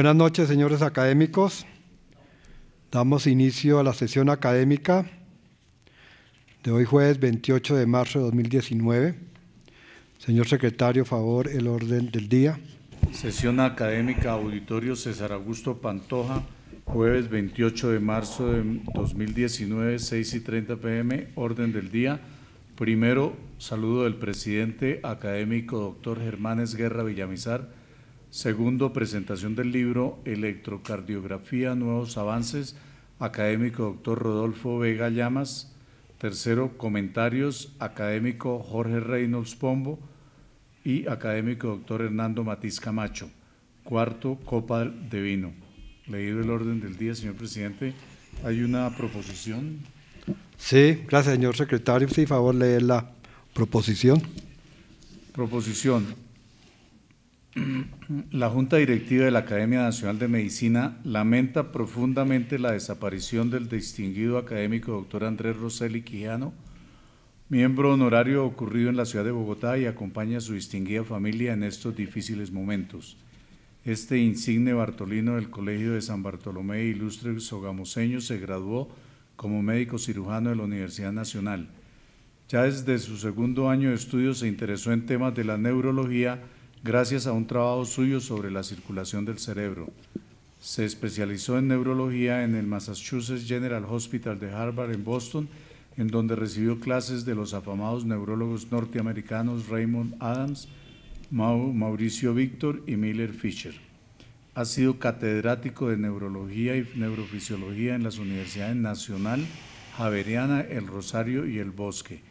Buenas noches, señores académicos. Damos inicio a la sesión académica de hoy jueves 28 de marzo de 2019. Señor secretario, favor, el orden del día. Sesión académica Auditorio César Augusto Pantoja, jueves 28 de marzo de 2019, 6 y 30 pm, orden del día. Primero, saludo del presidente académico doctor Germán Guerra Villamizar. Segundo, presentación del libro Electrocardiografía, Nuevos Avances, académico doctor Rodolfo Vega Llamas. Tercero, comentarios, académico Jorge Reynolds Pombo y académico doctor Hernando Matiz Camacho. Cuarto, copa de vino. Leído el orden del día, señor presidente, hay una proposición. Sí, gracias, señor secretario. Sí, favor, leer la proposición. Proposición. La Junta Directiva de la Academia Nacional de Medicina lamenta profundamente la desaparición del distinguido académico doctor Andrés Rosselli Quijano, miembro honorario ocurrido en la ciudad de Bogotá y acompaña a su distinguida familia en estos difíciles momentos. Este insigne Bartolino del Colegio de San Bartolomé Ilustre Sogamoseño se graduó como médico cirujano de la Universidad Nacional. Ya desde su segundo año de estudio se interesó en temas de la neurología gracias a un trabajo suyo sobre la circulación del cerebro. Se especializó en neurología en el Massachusetts General Hospital de Harvard en Boston, en donde recibió clases de los afamados neurólogos norteamericanos Raymond Adams, Mauricio Víctor y Miller Fisher. Ha sido catedrático de neurología y neurofisiología en las Universidades Nacional, Javeriana, El Rosario y El Bosque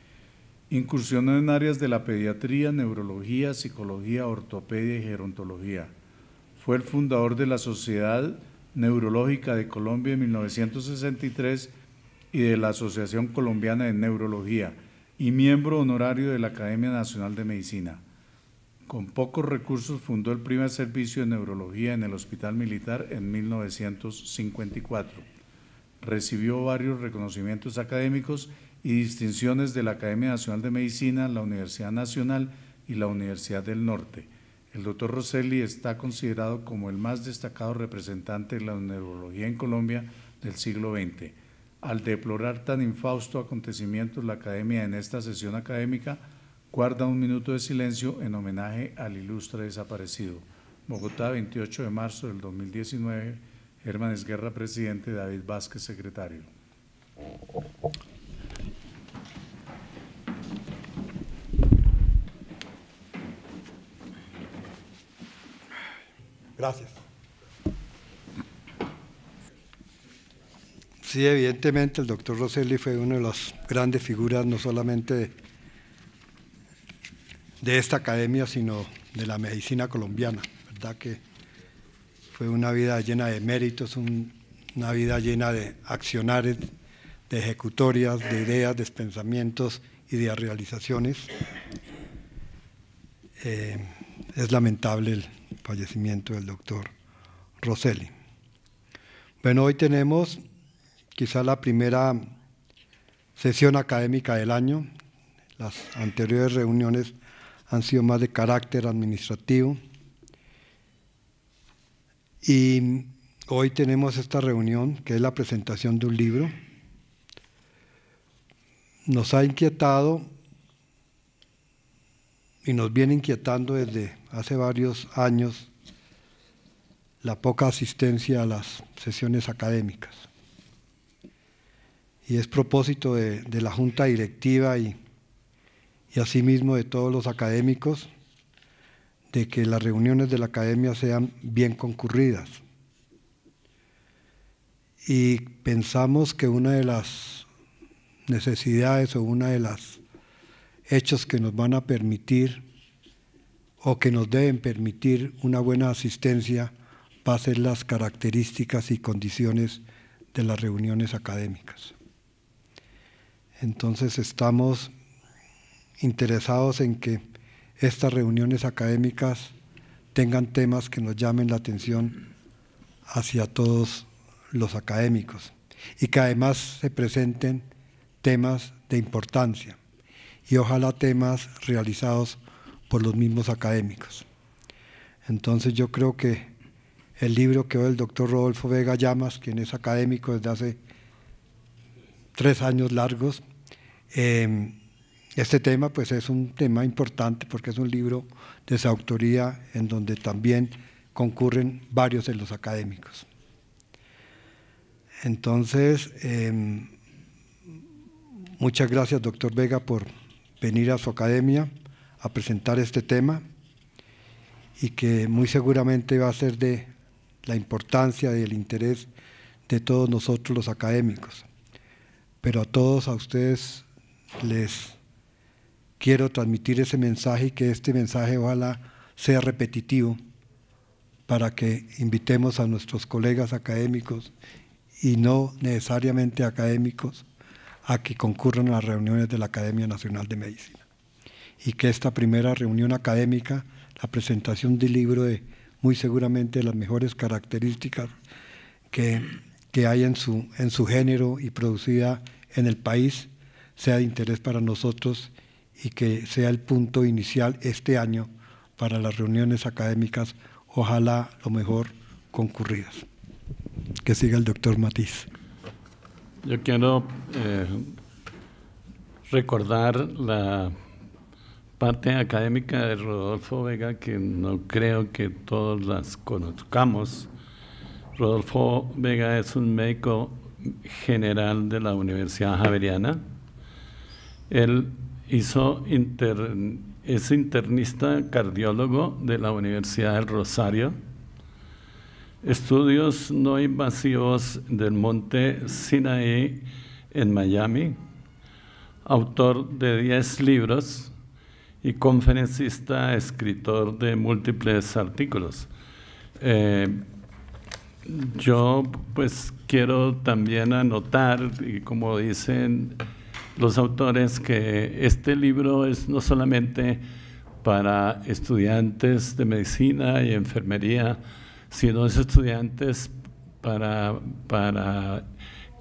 Incursionó en áreas de la pediatría, neurología, psicología, ortopedia y gerontología. Fue el fundador de la Sociedad Neurológica de Colombia en 1963 y de la Asociación Colombiana de Neurología y miembro honorario de la Academia Nacional de Medicina. Con pocos recursos fundó el primer servicio de neurología en el Hospital Militar en 1954. Recibió varios reconocimientos académicos y distinciones de la Academia Nacional de Medicina, la Universidad Nacional y la Universidad del Norte. El doctor Rosselli está considerado como el más destacado representante de la neurología en Colombia del siglo XX. Al deplorar tan infausto acontecimiento, la Academia en esta sesión académica guarda un minuto de silencio en homenaje al ilustre desaparecido. Bogotá, 28 de marzo del 2019. Germán Esguerra, presidente. David Vázquez, secretario. Gracias. Sí, evidentemente el doctor Rosselli fue una de las grandes figuras, no solamente de, esta academia, sino de la medicina colombiana, ¿verdad? Que fue una vida llena de méritos, una vida llena de accionares, de ejecutorias, de ideas, de pensamientos y de realizaciones. Eh, es lamentable el, fallecimiento del doctor Rosselli. Bueno, hoy tenemos quizá la primera sesión académica del año. Las anteriores reuniones han sido más de carácter administrativo. Y hoy tenemos esta reunión, que es la presentación de un libro. Nos ha inquietado y nos viene inquietando desde hace varios años la poca asistencia a las sesiones académicas. Y es propósito de, la Junta Directiva y, y asimismo de todos los académicos de que las reuniones de la academia sean bien concurridas. Y pensamos que una de las necesidades o una de las hechos que nos van a permitir o que nos deben permitir una buena asistencia va a ser las características y condiciones de las reuniones académicas. Entonces estamos interesados en que estas reuniones académicas tengan temas que nos llamen la atención hacia todos los académicos y que además se presenten temas de importancia y ojalá temas realizados por los mismos académicos. Entonces yo creo que el libro que hoy el doctor Rodolfo Vega Llamas, quien es académico desde hace tres años largos. Em, este tema pues es un tema importante porque es un libro de su autoría en donde también concurren varios de los académicos. Entonces, em, muchas gracias doctor Vega por venir a su academia a presentar este tema y que muy seguramente va a ser de la importancia y el interés de todos nosotros los académicos. Pero a todos, a ustedes les quiero transmitir ese mensaje y que este mensaje ojalá sea repetitivo para que invitemos a nuestros colegas académicos y no necesariamente académicos a que concurran a las reuniones de la Academia Nacional de Medicina. Y que esta primera reunión académica, la presentación del libro de muy seguramente las mejores características que, que hay en su, en su género y producida en el país, sea de interés para nosotros y que sea el punto inicial este año para las reuniones académicas, ojalá lo mejor concurridas. Que siga el doctor Matiz. Yo quiero eh, recordar la parte académica de Rodolfo Vega que no creo que todos las conozcamos. Rodolfo Vega es un médico general de la Universidad Javeriana. Él hizo es internista cardiólogo de la Universidad del Rosario. Estudios no invasivos del Monte Sinaí en Miami. Autor de 10 libros y conferencista, escritor de múltiples artículos. Eh, yo pues quiero también anotar, y como dicen los autores, que este libro es no solamente para estudiantes de medicina y enfermería, sino es estudiantes para, para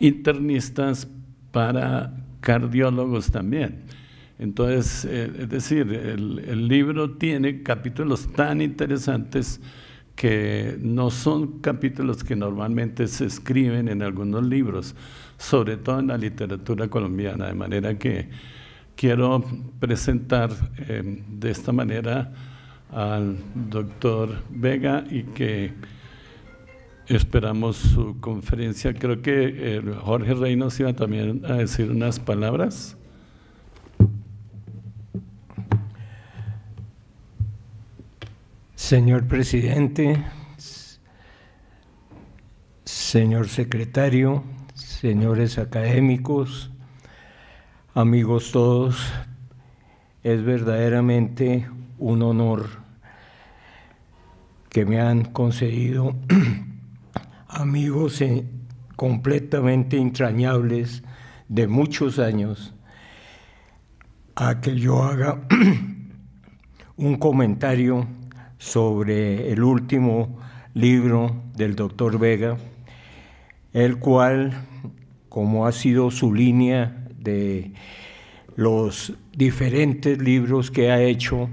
internistas, para cardiólogos también. Entonces, eh, es decir, el, libro tiene capítulos tan interesantes que no son capítulos que normalmente se escriben en algunos libros, sobre todo en la literatura colombiana, de manera que quiero presentar eh, de esta manera al doctor Vega y que esperamos su conferencia. Creo que eh, Jorge Reynos iba también a decir unas palabras. Señor presidente, señor secretario, señores académicos, amigos todos, es verdaderamente un honor que me han concedido amigos completamente entrañables de muchos años a que yo haga un comentario sobre el último libro del doctor Vega, el cual, como ha sido su línea de los diferentes libros que ha hecho,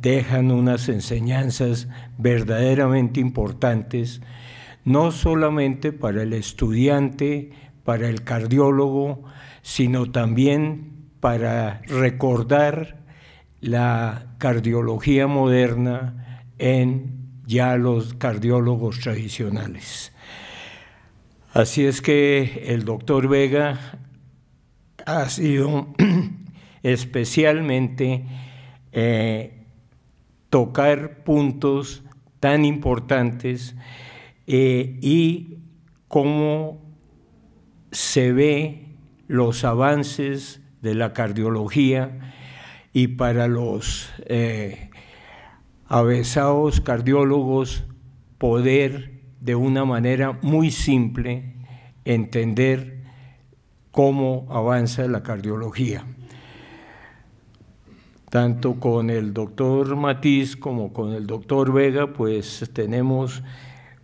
dejan unas enseñanzas verdaderamente importantes, no solamente para el estudiante, para el cardiólogo, sino también para recordar la cardiología moderna en ya los cardiólogos tradicionales. Así es que el doctor Vega ha sido especialmente eh, tocar puntos tan importantes eh, y cómo se ve los avances de la cardiología y para los eh, avesados cardiólogos poder de una manera muy simple entender cómo avanza la cardiología. Tanto con el doctor Matiz como con el doctor Vega, pues tenemos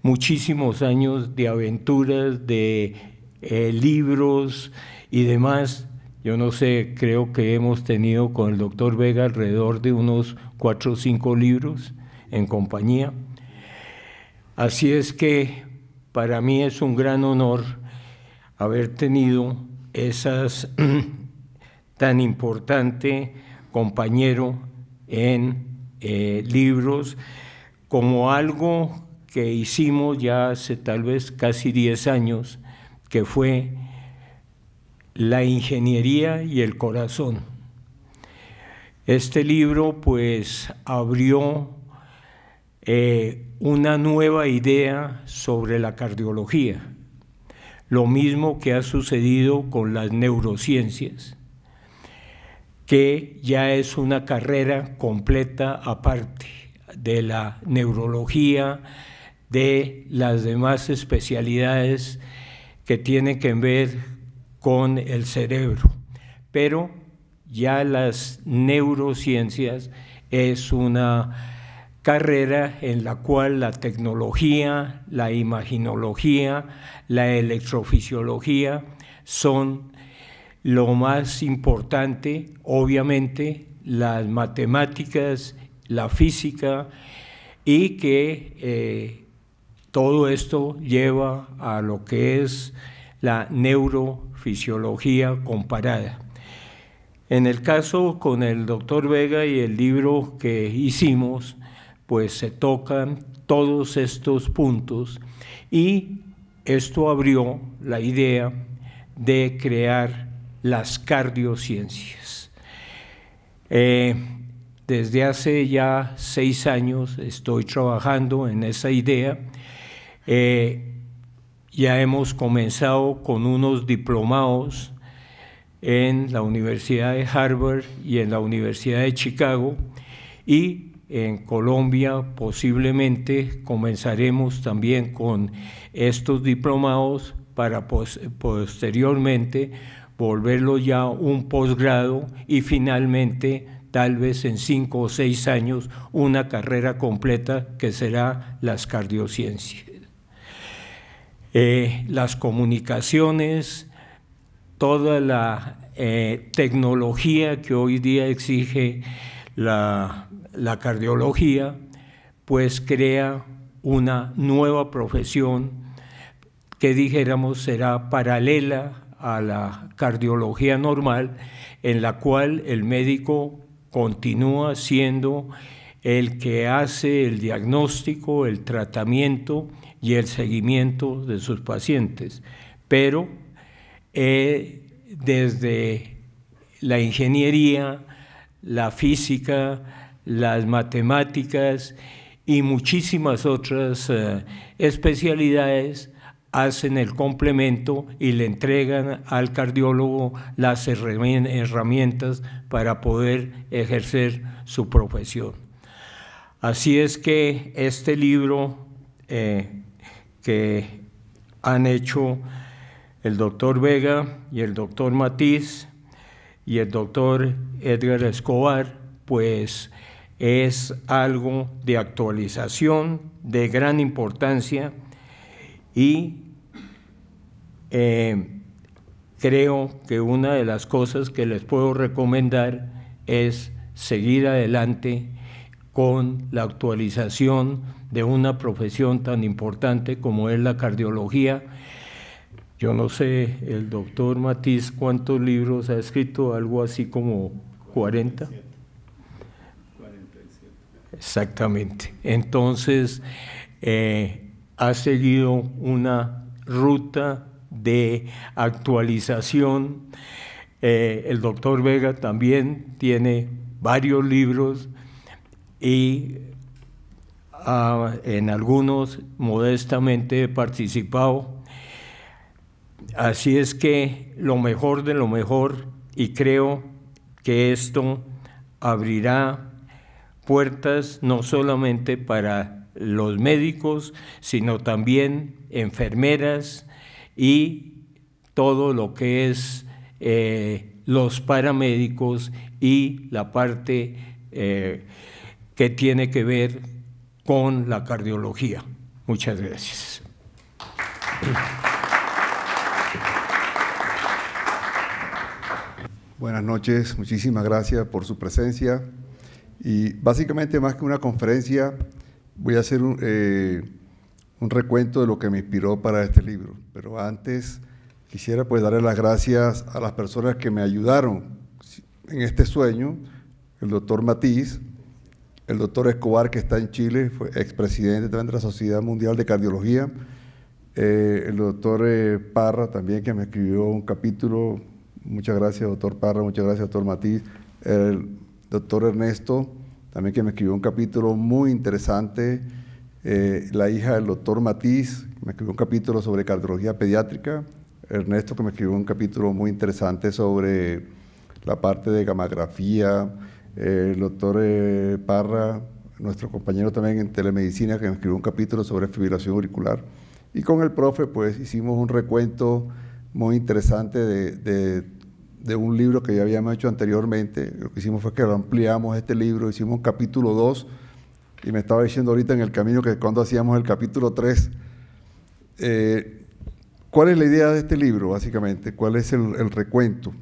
muchísimos años de aventuras, de eh, libros y demás yo no sé, creo que hemos tenido con el doctor Vega alrededor de unos cuatro o cinco libros en compañía. Así es que para mí es un gran honor haber tenido esas tan importante compañero en eh, libros como algo que hicimos ya hace tal vez casi 10 años, que fue la ingeniería y el corazón. Este libro pues abrió eh, una nueva idea sobre la cardiología, lo mismo que ha sucedido con las neurociencias, que ya es una carrera completa aparte de la neurología, de las demás especialidades que tienen que ver con el cerebro. Pero ya las neurociencias es una carrera en la cual la tecnología, la imaginología, la electrofisiología son lo más importante, obviamente las matemáticas, la física y que eh, todo esto lleva a lo que es la neurofisiología comparada. En el caso con el doctor Vega y el libro que hicimos, pues se tocan todos estos puntos y esto abrió la idea de crear las cardiociencias. Eh, desde hace ya seis años estoy trabajando en esa idea eh, ya hemos comenzado con unos diplomados en la Universidad de Harvard y en la Universidad de Chicago y en Colombia posiblemente comenzaremos también con estos diplomados para posteriormente volverlo ya un posgrado y finalmente tal vez en cinco o seis años una carrera completa que será las cardiociencias. Eh, las comunicaciones, toda la eh, tecnología que hoy día exige la, la cardiología, pues crea una nueva profesión que dijéramos será paralela a la cardiología normal, en la cual el médico continúa siendo el que hace el diagnóstico, el tratamiento y el seguimiento de sus pacientes, pero eh, desde la ingeniería, la física, las matemáticas y muchísimas otras eh, especialidades hacen el complemento y le entregan al cardiólogo las herramientas para poder ejercer su profesión. Así es que este libro eh, que han hecho el doctor Vega y el doctor Matiz y el doctor Edgar Escobar, pues es algo de actualización de gran importancia y eh, creo que una de las cosas que les puedo recomendar es seguir adelante con la actualización de una profesión tan importante como es la cardiología. Yo no sé, el doctor Matiz, ¿cuántos libros ha escrito? Algo así como 40. Exactamente. Entonces, eh, ha seguido una ruta de actualización. Eh, el doctor Vega también tiene varios libros y ah, en algunos modestamente he participado. Así es que lo mejor de lo mejor y creo que esto abrirá puertas no solamente para los médicos, sino también enfermeras y todo lo que es eh, los paramédicos y la parte eh, que tiene que ver con la cardiología. Muchas gracias. Buenas noches, muchísimas gracias por su presencia. Y básicamente más que una conferencia, voy a hacer un, eh, un recuento de lo que me inspiró para este libro. Pero antes quisiera pues darle las gracias a las personas que me ayudaron en este sueño, el doctor Matiz, el doctor Escobar que está en Chile, fue expresidente también de la Sociedad Mundial de Cardiología, eh, el doctor eh, Parra también que me escribió un capítulo, muchas gracias doctor Parra, muchas gracias doctor Matiz, el doctor Ernesto también que me escribió un capítulo muy interesante, eh, la hija del doctor Matiz me escribió un capítulo sobre cardiología pediátrica, Ernesto que me escribió un capítulo muy interesante sobre la parte de gamografía, el doctor eh, Parra, nuestro compañero también en telemedicina, que me escribió un capítulo sobre fibrilación auricular. Y con el profe, pues hicimos un recuento muy interesante de, de, un libro que ya habíamos hecho anteriormente. Lo que hicimos fue que ampliamos este libro, hicimos un capítulo 2, y me estaba diciendo ahorita en el camino que cuando hacíamos el capítulo 3, eh, ¿cuál es la idea de este libro, básicamente? ¿Cuál es el, el recuento?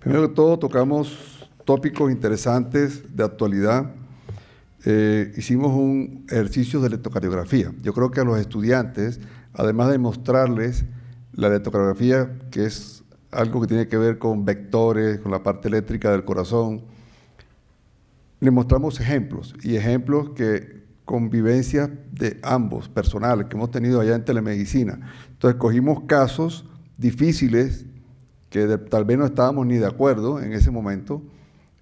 Primero que todo, tocamos tópicos interesantes de actualidad. Eh, hicimos un ejercicio de electrocardiografía. Yo creo que a los estudiantes, además de mostrarles la electrocardiografía, que es algo que tiene que ver con vectores, con la parte eléctrica del corazón, les mostramos ejemplos y ejemplos que con vivencias de ambos, personales, que hemos tenido allá en telemedicina. Entonces cogimos casos difíciles que tal vez no estábamos ni de acuerdo en ese momento,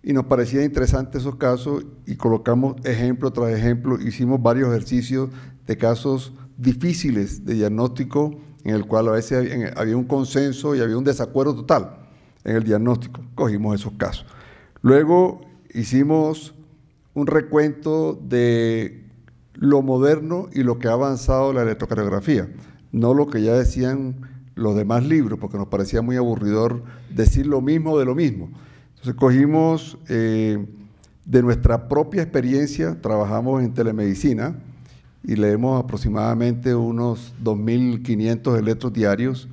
y nos parecía interesante esos casos y colocamos ejemplo tras ejemplo, hicimos varios ejercicios de casos difíciles de diagnóstico en el cual a veces había un consenso y había un desacuerdo total en el diagnóstico. Cogimos esos casos. Luego hicimos un recuento de lo moderno y lo que ha avanzado la electrocardiografía, no lo que ya decían los demás libros, porque nos parecía muy aburridor decir lo mismo de lo mismo. Entonces cogimos eh, de nuestra propia experiencia, trabajamos en telemedicina y leemos aproximadamente unos 2.500 electros diarios,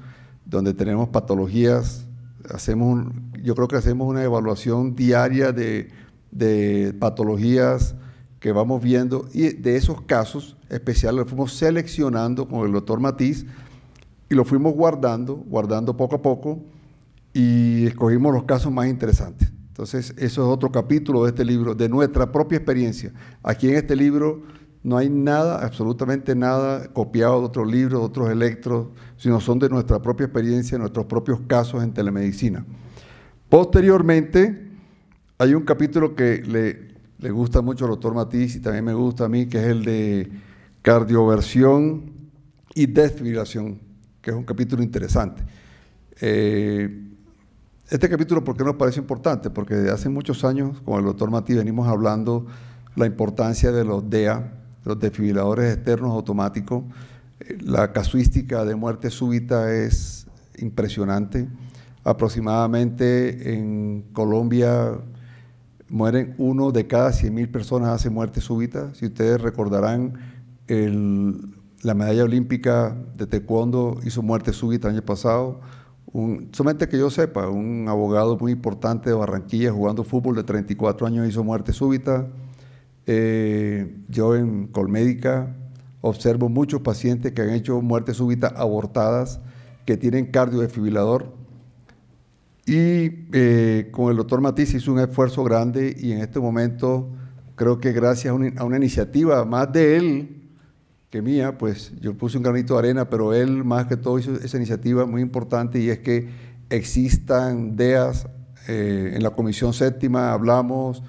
donde tenemos patologías, hacemos yo creo que hacemos una evaluación diaria de, de patologías que vamos viendo y de esos casos especiales los fuimos seleccionando con el doctor Matiz y lo fuimos guardando, guardando poco a poco y escogimos los casos más interesantes. Entonces, eso es otro capítulo de este libro, de nuestra propia experiencia. Aquí en este libro no hay nada, absolutamente nada copiado de otros libros, de otros electros, sino son de nuestra propia experiencia, nuestros propios casos en telemedicina. Posteriormente, hay un capítulo que le, le gusta mucho al doctor Matiz y también me gusta a mí, que es el de cardioversión y desfibrilación, que es un capítulo interesante. Eh, este capítulo, ¿por qué nos parece importante? Porque desde hace muchos años, con el doctor Mati, venimos hablando la importancia de los DEA, los desfibriladores externos automáticos. La casuística de muerte súbita es impresionante. Aproximadamente en Colombia mueren uno de cada 100.000 personas hace muerte súbita. Si ustedes recordarán, la medalla olímpica de taekwondo hizo muerte súbita el año pasado solamente que yo sepa, un abogado muy importante de Barranquilla jugando fútbol de 34 años hizo muerte súbita. Eh, yo en Colmédica observo muchos pacientes que han hecho muerte súbita abortadas, que tienen cardiodefibrilador. Y eh, con el doctor Matiz hizo un esfuerzo grande y en este momento creo que gracias a una, a una iniciativa más de él, que mía, pues yo puse un granito de arena, pero él más que todo hizo esa iniciativa muy importante y es que existan DEAS. Eh, en la comisión séptima hablamos,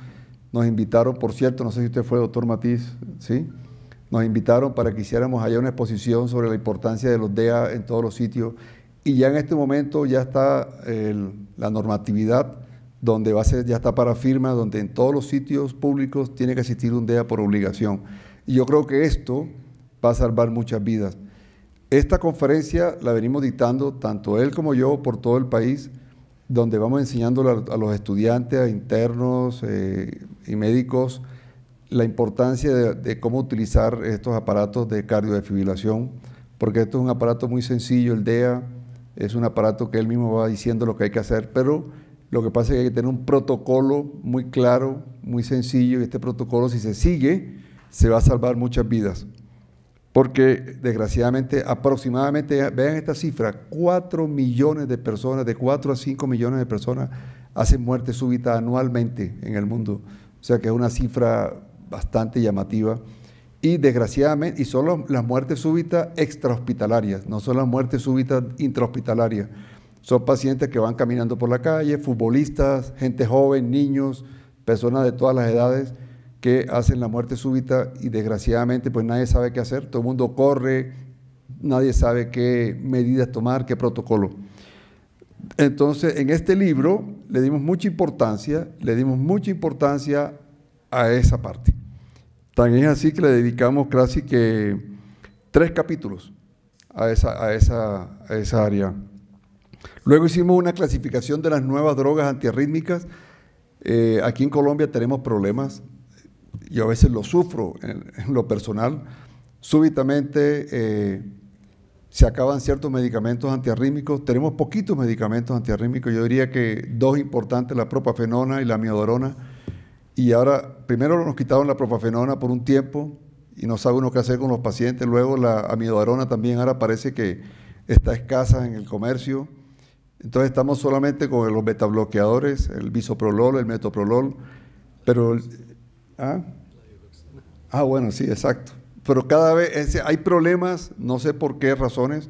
nos invitaron, por cierto, no sé si usted fue, doctor Matiz, ¿sí? Nos invitaron para que hiciéramos allá una exposición sobre la importancia de los DEA en todos los sitios. Y ya en este momento ya está la normatividad donde va a ser, ya está para firma, donde en todos los sitios públicos tiene que existir un DEA por obligación. Y yo creo que esto va a salvar muchas vidas. Esta conferencia la venimos dictando tanto él como yo por todo el país, donde vamos enseñando a los estudiantes, a internos eh, y médicos la importancia de, cómo utilizar estos aparatos de cardiodefibrilación, porque esto es un aparato muy sencillo, el DEA es un aparato que él mismo va diciendo lo que hay que hacer, pero lo que pasa es que hay que tener un protocolo muy claro, muy sencillo, y este protocolo si se sigue, se va a salvar muchas vidas. porque desgraciadamente aproximadamente, vean esta cifra, 4 millones de personas, de 4 a 5 millones de personas hacen muerte súbita anualmente en el mundo. O sea que es una cifra bastante llamativa. Y desgraciadamente, y son las muertes súbitas extrahospitalarias, no son las muertes súbitas intrahospitalarias. Son pacientes que van caminando por la calle, futbolistas, gente joven, niños, personas de todas las edades que hacen la muerte súbita y desgraciadamente pues nadie sabe qué hacer, todo el mundo corre, nadie sabe qué medidas tomar, qué protocolo. Entonces, en este libro le dimos mucha importancia, le dimos mucha importancia a esa parte. También es así que le dedicamos casi que tres capítulos a esa área. Luego hicimos una clasificación de las nuevas drogas antiarrítmicas. Eh, aquí en Colombia tenemos problemas. Yo a veces lo sufro en, lo personal, súbitamente eh, se acaban ciertos medicamentos antiarrítmicos, tenemos poquitos medicamentos antiarrítmicos, yo diría que dos importantes, la propafenona y la miodorona, y ahora primero nos quitaron la propafenona por un tiempo y no sabe uno qué hacer con los pacientes, luego la amiodarona también ahora parece que está escasa en el comercio, entonces estamos solamente con los betabloqueadores, el bisoprolol, el metoprolol, pero ¿Ah? ah, bueno, sí, exacto. Pero cada vez hay problemas, no sé por qué razones.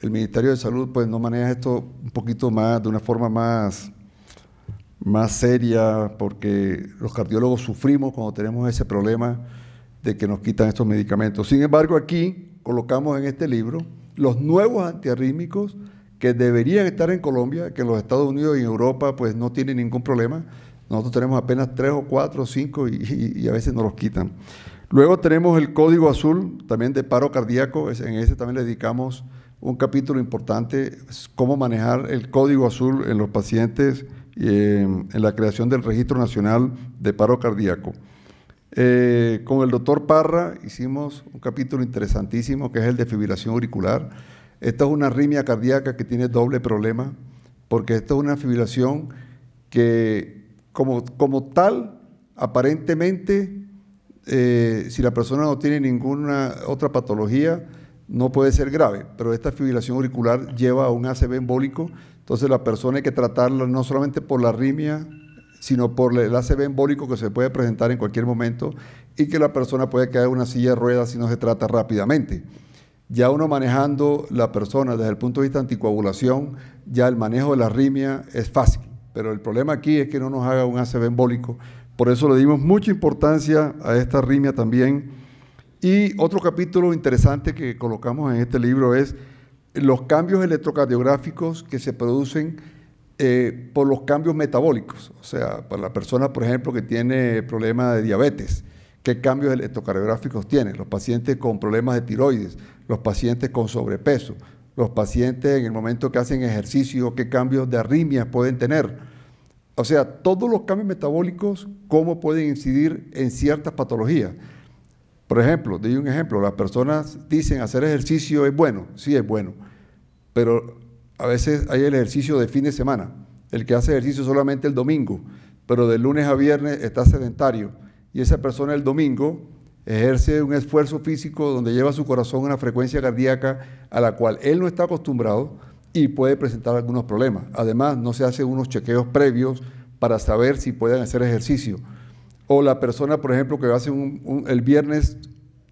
El Ministerio de Salud pues no maneja esto un poquito más, de una forma más, más seria, porque los cardiólogos sufrimos cuando tenemos ese problema de que nos quitan estos medicamentos. Sin embargo, aquí colocamos en este libro los nuevos antiarrítmicos que deberían estar en Colombia, que en los Estados Unidos y en Europa pues no tienen ningún problema, nosotros tenemos apenas tres o cuatro o cinco y, a veces nos los quitan. Luego tenemos el código azul, también de paro cardíaco. En ese también le dedicamos un capítulo importante, cómo manejar el código azul en los pacientes en la creación del Registro Nacional de Paro Cardíaco. Eh, con el doctor Parra hicimos un capítulo interesantísimo que es el de fibrilación auricular. Esta es una arritmia cardíaca que tiene doble problema, porque esta es una fibrilación que como, tal, aparentemente, eh, si la persona no tiene ninguna otra patología, no puede ser grave, pero esta fibrilación auricular lleva a un ACV embólico, entonces la persona hay que tratarla no solamente por la arritmia, sino por el ACV embólico que se puede presentar en cualquier momento y que la persona puede caer en una silla de ruedas si no se trata rápidamente. Ya uno manejando la persona desde el punto de vista de anticoagulación, ya el manejo de la arritmia es fácil pero el problema aquí es que no nos haga un ACV embólico. Por eso le dimos mucha importancia a esta arritmia también. Y otro capítulo interesante que colocamos en este libro es los cambios electrocardiográficos que se producen eh, por los cambios metabólicos. O sea, para la persona, por ejemplo, que tiene problema de diabetes, ¿qué cambios electrocardiográficos tiene? Los pacientes con problemas de tiroides, los pacientes con sobrepeso, los pacientes en el momento que hacen ejercicio, qué cambios de arritmias pueden tener. O sea, todos los cambios metabólicos, cómo pueden incidir en ciertas patologías. Por ejemplo, doy un ejemplo, las personas dicen hacer ejercicio es bueno, sí es bueno, pero a veces hay el ejercicio de fin de semana, el que hace ejercicio solamente el domingo, pero de lunes a viernes está sedentario y esa persona el domingo ejerce un esfuerzo físico donde lleva su corazón a una frecuencia cardíaca a la cual él no está acostumbrado y puede presentar algunos problemas. Además, no se hacen unos chequeos previos para saber si pueden hacer ejercicio. O la persona, por ejemplo, que hace el viernes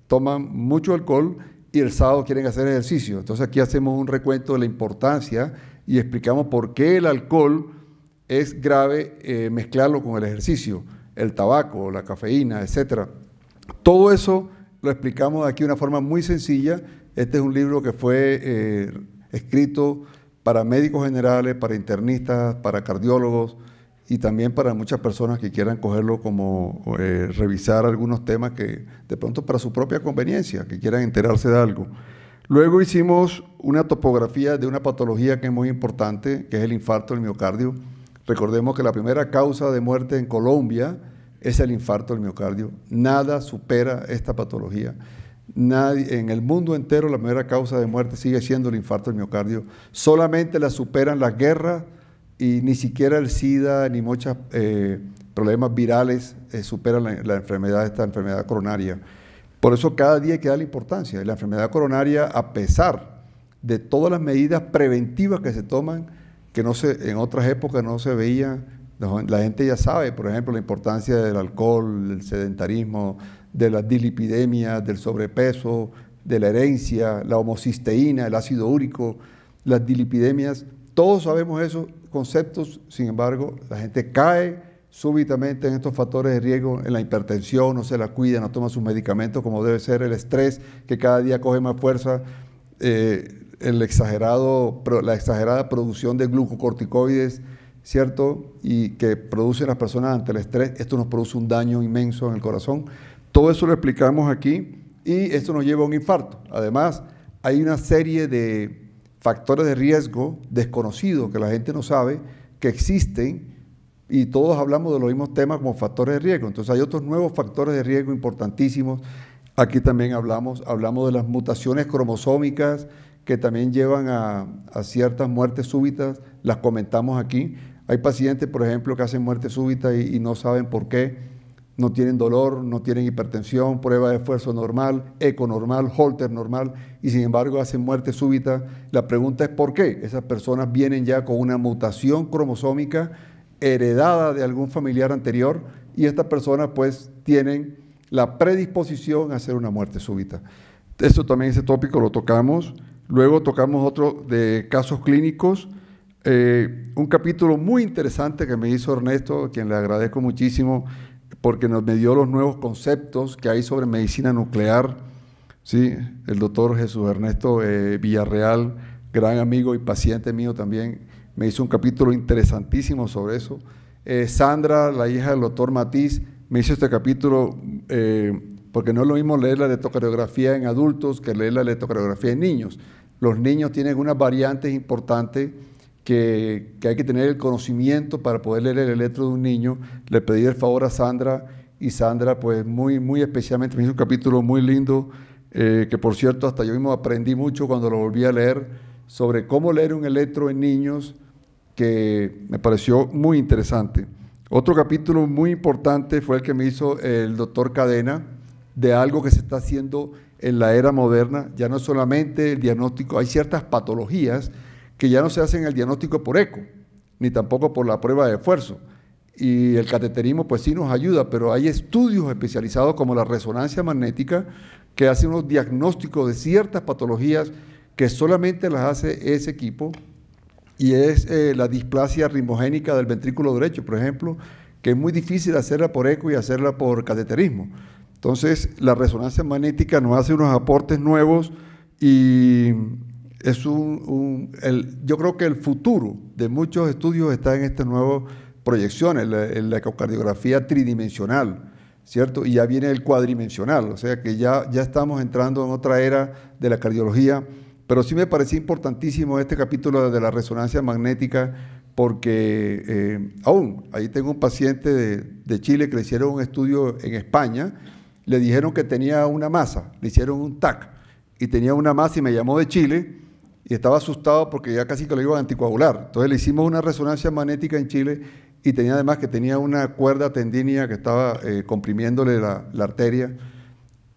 toma mucho alcohol y el sábado quieren hacer ejercicio. Entonces aquí hacemos un recuento de la importancia y explicamos por qué el alcohol es grave eh, mezclarlo con el ejercicio, el tabaco, la cafeína, etcétera. Todo eso lo explicamos aquí de una forma muy sencilla. Este es un libro que fue eh, escrito para médicos generales, para internistas, para cardiólogos y también para muchas personas que quieran cogerlo como eh, revisar algunos temas que de pronto para su propia conveniencia, que quieran enterarse de algo. Luego hicimos una topografía de una patología que es muy importante, que es el infarto del miocardio. Recordemos que la primera causa de muerte en Colombia es el infarto del miocardio. Nada supera esta patología. Nadie, en el mundo entero la primera causa de muerte sigue siendo el infarto del miocardio. Solamente la superan las guerras y ni siquiera el SIDA ni muchos eh, problemas virales eh, superan la, enfermedad, esta enfermedad coronaria. Por eso cada día hay que darle importancia. La enfermedad coronaria, a pesar de todas las medidas preventivas que se toman, que no se, en otras épocas no se veían, la gente ya sabe, por ejemplo, la importancia del alcohol, del sedentarismo, de las dilipidemias, del sobrepeso, de la herencia, la homocisteína, el ácido úrico, las dilipidemias. Todos sabemos esos conceptos, sin embargo, la gente cae súbitamente en estos factores de riesgo, en la hipertensión, no se la cuida, no toma sus medicamentos como debe ser, el estrés que cada día coge más fuerza, eh, el exagerado, la exagerada producción de glucocorticoides, ¿cierto? Y que producen las personas ante el estrés, esto nos produce un daño inmenso en el corazón. Todo eso lo explicamos aquí y esto nos lleva a un infarto. Además, hay una serie de factores de riesgo desconocidos que la gente no sabe que existen y todos hablamos de los mismos temas como factores de riesgo. Entonces hay otros nuevos factores de riesgo importantísimos. Aquí también hablamos, hablamos de las mutaciones cromosómicas que también llevan a, ciertas muertes súbitas, las comentamos aquí. Hay pacientes, por ejemplo, que hacen muerte súbita y, no saben por qué, no tienen dolor, no tienen hipertensión, prueba de esfuerzo normal, eco normal, holter normal, y sin embargo hacen muerte súbita. La pregunta es por qué. Esas personas vienen ya con una mutación cromosómica heredada de algún familiar anterior y estas personas pues tienen la predisposición a hacer una muerte súbita. Eso también, ese tópico lo tocamos. Luego tocamos otro de casos clínicos. Eh, un capítulo muy interesante que me hizo Ernesto, a quien le agradezco muchísimo, porque nos dio los nuevos conceptos que hay sobre medicina nuclear. ¿sí? El doctor Jesús Ernesto eh, Villarreal, gran amigo y paciente mío también, me hizo un capítulo interesantísimo sobre eso. Eh, Sandra, la hija del doctor Matiz, me hizo este capítulo eh, porque no es lo mismo leer la electrocardiografía en adultos que leer la electrocardiografía en niños. Los niños tienen unas variantes importantes que, hay que tener el conocimiento para poder leer el electro de un niño. Le pedí el favor a Sandra y Sandra, pues muy, muy especialmente, me hizo un capítulo muy lindo, eh, que por cierto hasta yo mismo aprendí mucho cuando lo volví a leer, sobre cómo leer un electro en niños que me pareció muy interesante. Otro capítulo muy importante fue el que me hizo el doctor Cadena de algo que se está haciendo en la era moderna. Ya no solamente el diagnóstico, hay ciertas patologías que ya no se hacen el diagnóstico por eco, ni tampoco por la prueba de esfuerzo. Y el cateterismo pues sí nos ayuda, pero hay estudios especializados como la resonancia magnética que hacen unos diagnósticos de ciertas patologías que solamente las hace ese equipo y es eh, la displasia rimogénica del ventrículo derecho, por ejemplo, que es muy difícil hacerla por eco y hacerla por cateterismo. Entonces, la resonancia magnética nos hace unos aportes nuevos y es un, yo creo que el futuro de muchos estudios está en estas nuevas proyecciones, en la, ecocardiografía tridimensional, ¿cierto? Y ya viene el cuadrimensional, o sea que ya, ya estamos entrando en otra era de la cardiología pero sí me parecía importantísimo este capítulo de la resonancia magnética porque eh, aún, ahí tengo un paciente de, Chile que le hicieron un estudio en España, le dijeron que tenía una masa, le hicieron un TAC y tenía una masa y me llamó de Chile y estaba asustado porque ya casi que lo iban a anticoagular. Entonces le hicimos una resonancia magnética en Chile y tenía además que tenía una cuerda tendínea que estaba eh, comprimiéndole la, la arteria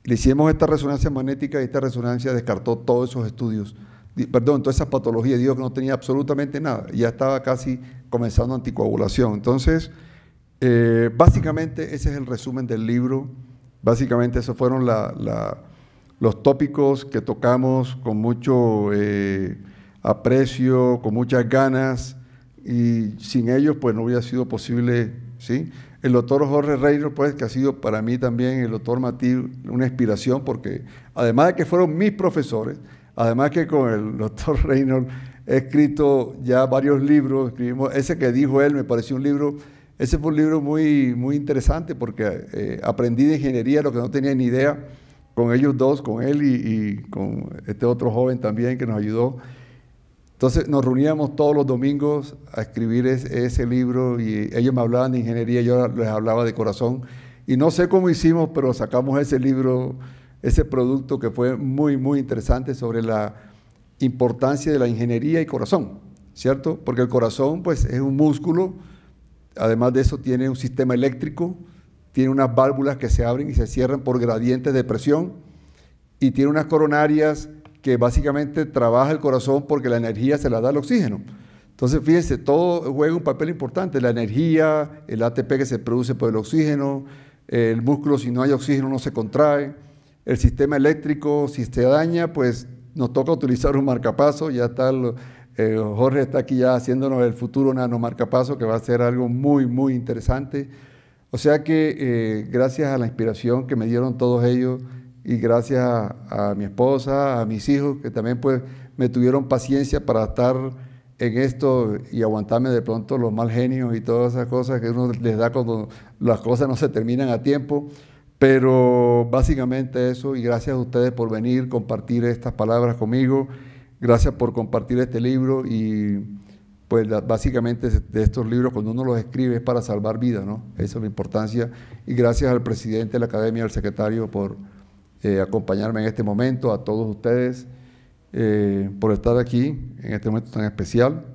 le hicimos esta resonancia magnética y esta resonancia descartó todos esos estudios, perdón, toda esa patología, dijo que no tenía absolutamente nada, ya estaba casi comenzando anticoagulación. Entonces, eh, básicamente ese es el resumen del libro, básicamente esos fueron los tópicos que tocamos con mucho eh, aprecio, con muchas ganas, y sin ellos pues no hubiera sido posible, ¿sí? el doctor Jorge Reynolds, pues, que ha sido para mí también, el doctor Matías, una inspiración, porque además de que fueron mis profesores, además que con el doctor Reynolds he escrito ya varios libros, escribimos, ese que dijo él me pareció un libro, ese fue un libro muy, muy interesante porque eh, aprendí de ingeniería lo que no tenía ni idea con ellos dos, con él y, con este otro joven también que nos ayudó. Entonces nos reuníamos todos los domingos a escribir ese, libro y ellos me hablaban de ingeniería, yo les hablaba de corazón. Y no sé cómo hicimos, pero sacamos ese libro, ese producto que fue muy, muy interesante sobre la importancia de la ingeniería y corazón, ¿cierto? Porque el corazón pues es un músculo, además de eso tiene un sistema eléctrico, tiene unas válvulas que se abren y se cierran por gradientes de presión y tiene unas coronarias que básicamente trabaja el corazón porque la energía se la da el oxígeno. Entonces, fíjense, todo juega un papel importante, la energía, el ATP que se produce por el oxígeno, el músculo si no hay oxígeno no se contrae, el sistema eléctrico si se daña, pues nos toca utilizar un marcapaso, ya está, eh, Jorge está aquí ya haciéndonos el futuro nanomarcapaso que va a ser algo muy, muy interesante. O sea que eh, gracias a la inspiración que me dieron todos ellos y gracias a, a, mi esposa, a mis hijos, que también pues me tuvieron paciencia para estar en esto y aguantarme de pronto los mal genios y todas esas cosas que uno les da cuando las cosas no se terminan a tiempo. Pero básicamente eso y gracias a ustedes por venir, compartir estas palabras conmigo, gracias por compartir este libro y pues básicamente de estos libros cuando uno los escribe es para salvar vidas, ¿no? Esa es la importancia y gracias al presidente de la academia, al secretario por eh, acompañarme en este momento, a todos ustedes eh, por estar aquí en este momento tan especial.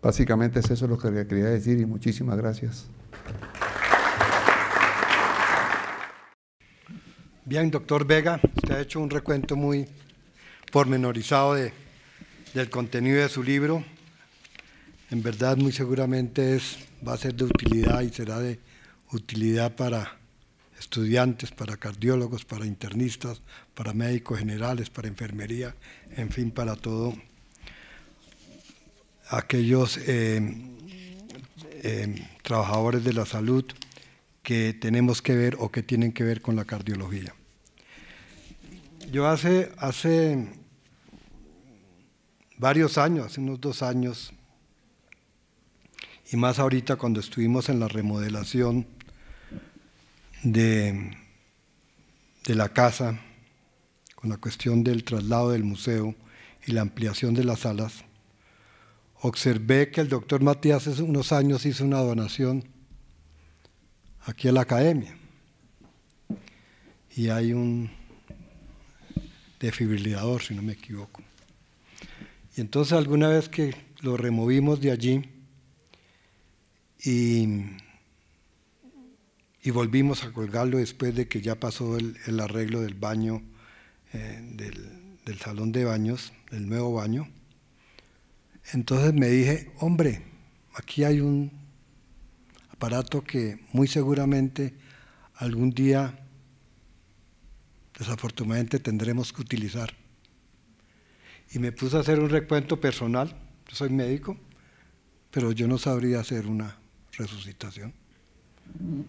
Básicamente es eso lo que quería decir y muchísimas gracias. Bien, doctor Vega, usted ha hecho un recuento muy pormenorizado de, del contenido de su libro. En verdad, muy seguramente es, va a ser de utilidad y será de utilidad para estudiantes, para cardiólogos, para internistas, para médicos generales, para enfermería, en fin, para todo aquellos eh, eh, trabajadores de la salud que tenemos que ver o que tienen que ver con la cardiología. Yo hace, hace varios años, hace unos dos años, y más ahorita cuando estuvimos en la remodelación de, de la casa, con la cuestión del traslado del museo y la ampliación de las salas, observé que el doctor Matías hace unos años hizo una donación aquí a la academia. Y hay un defibrilador, si no me equivoco. Y entonces alguna vez que lo removimos de allí y, y volvimos a colgarlo después de que ya pasó el, arreglo del baño, eh, del, del salón de baños, del nuevo baño, entonces me dije, hombre, aquí hay un aparato que muy seguramente algún día desafortunadamente tendremos que utilizar. Y me puse a hacer un recuento personal, yo soy médico, pero yo no sabría hacer una resucitación.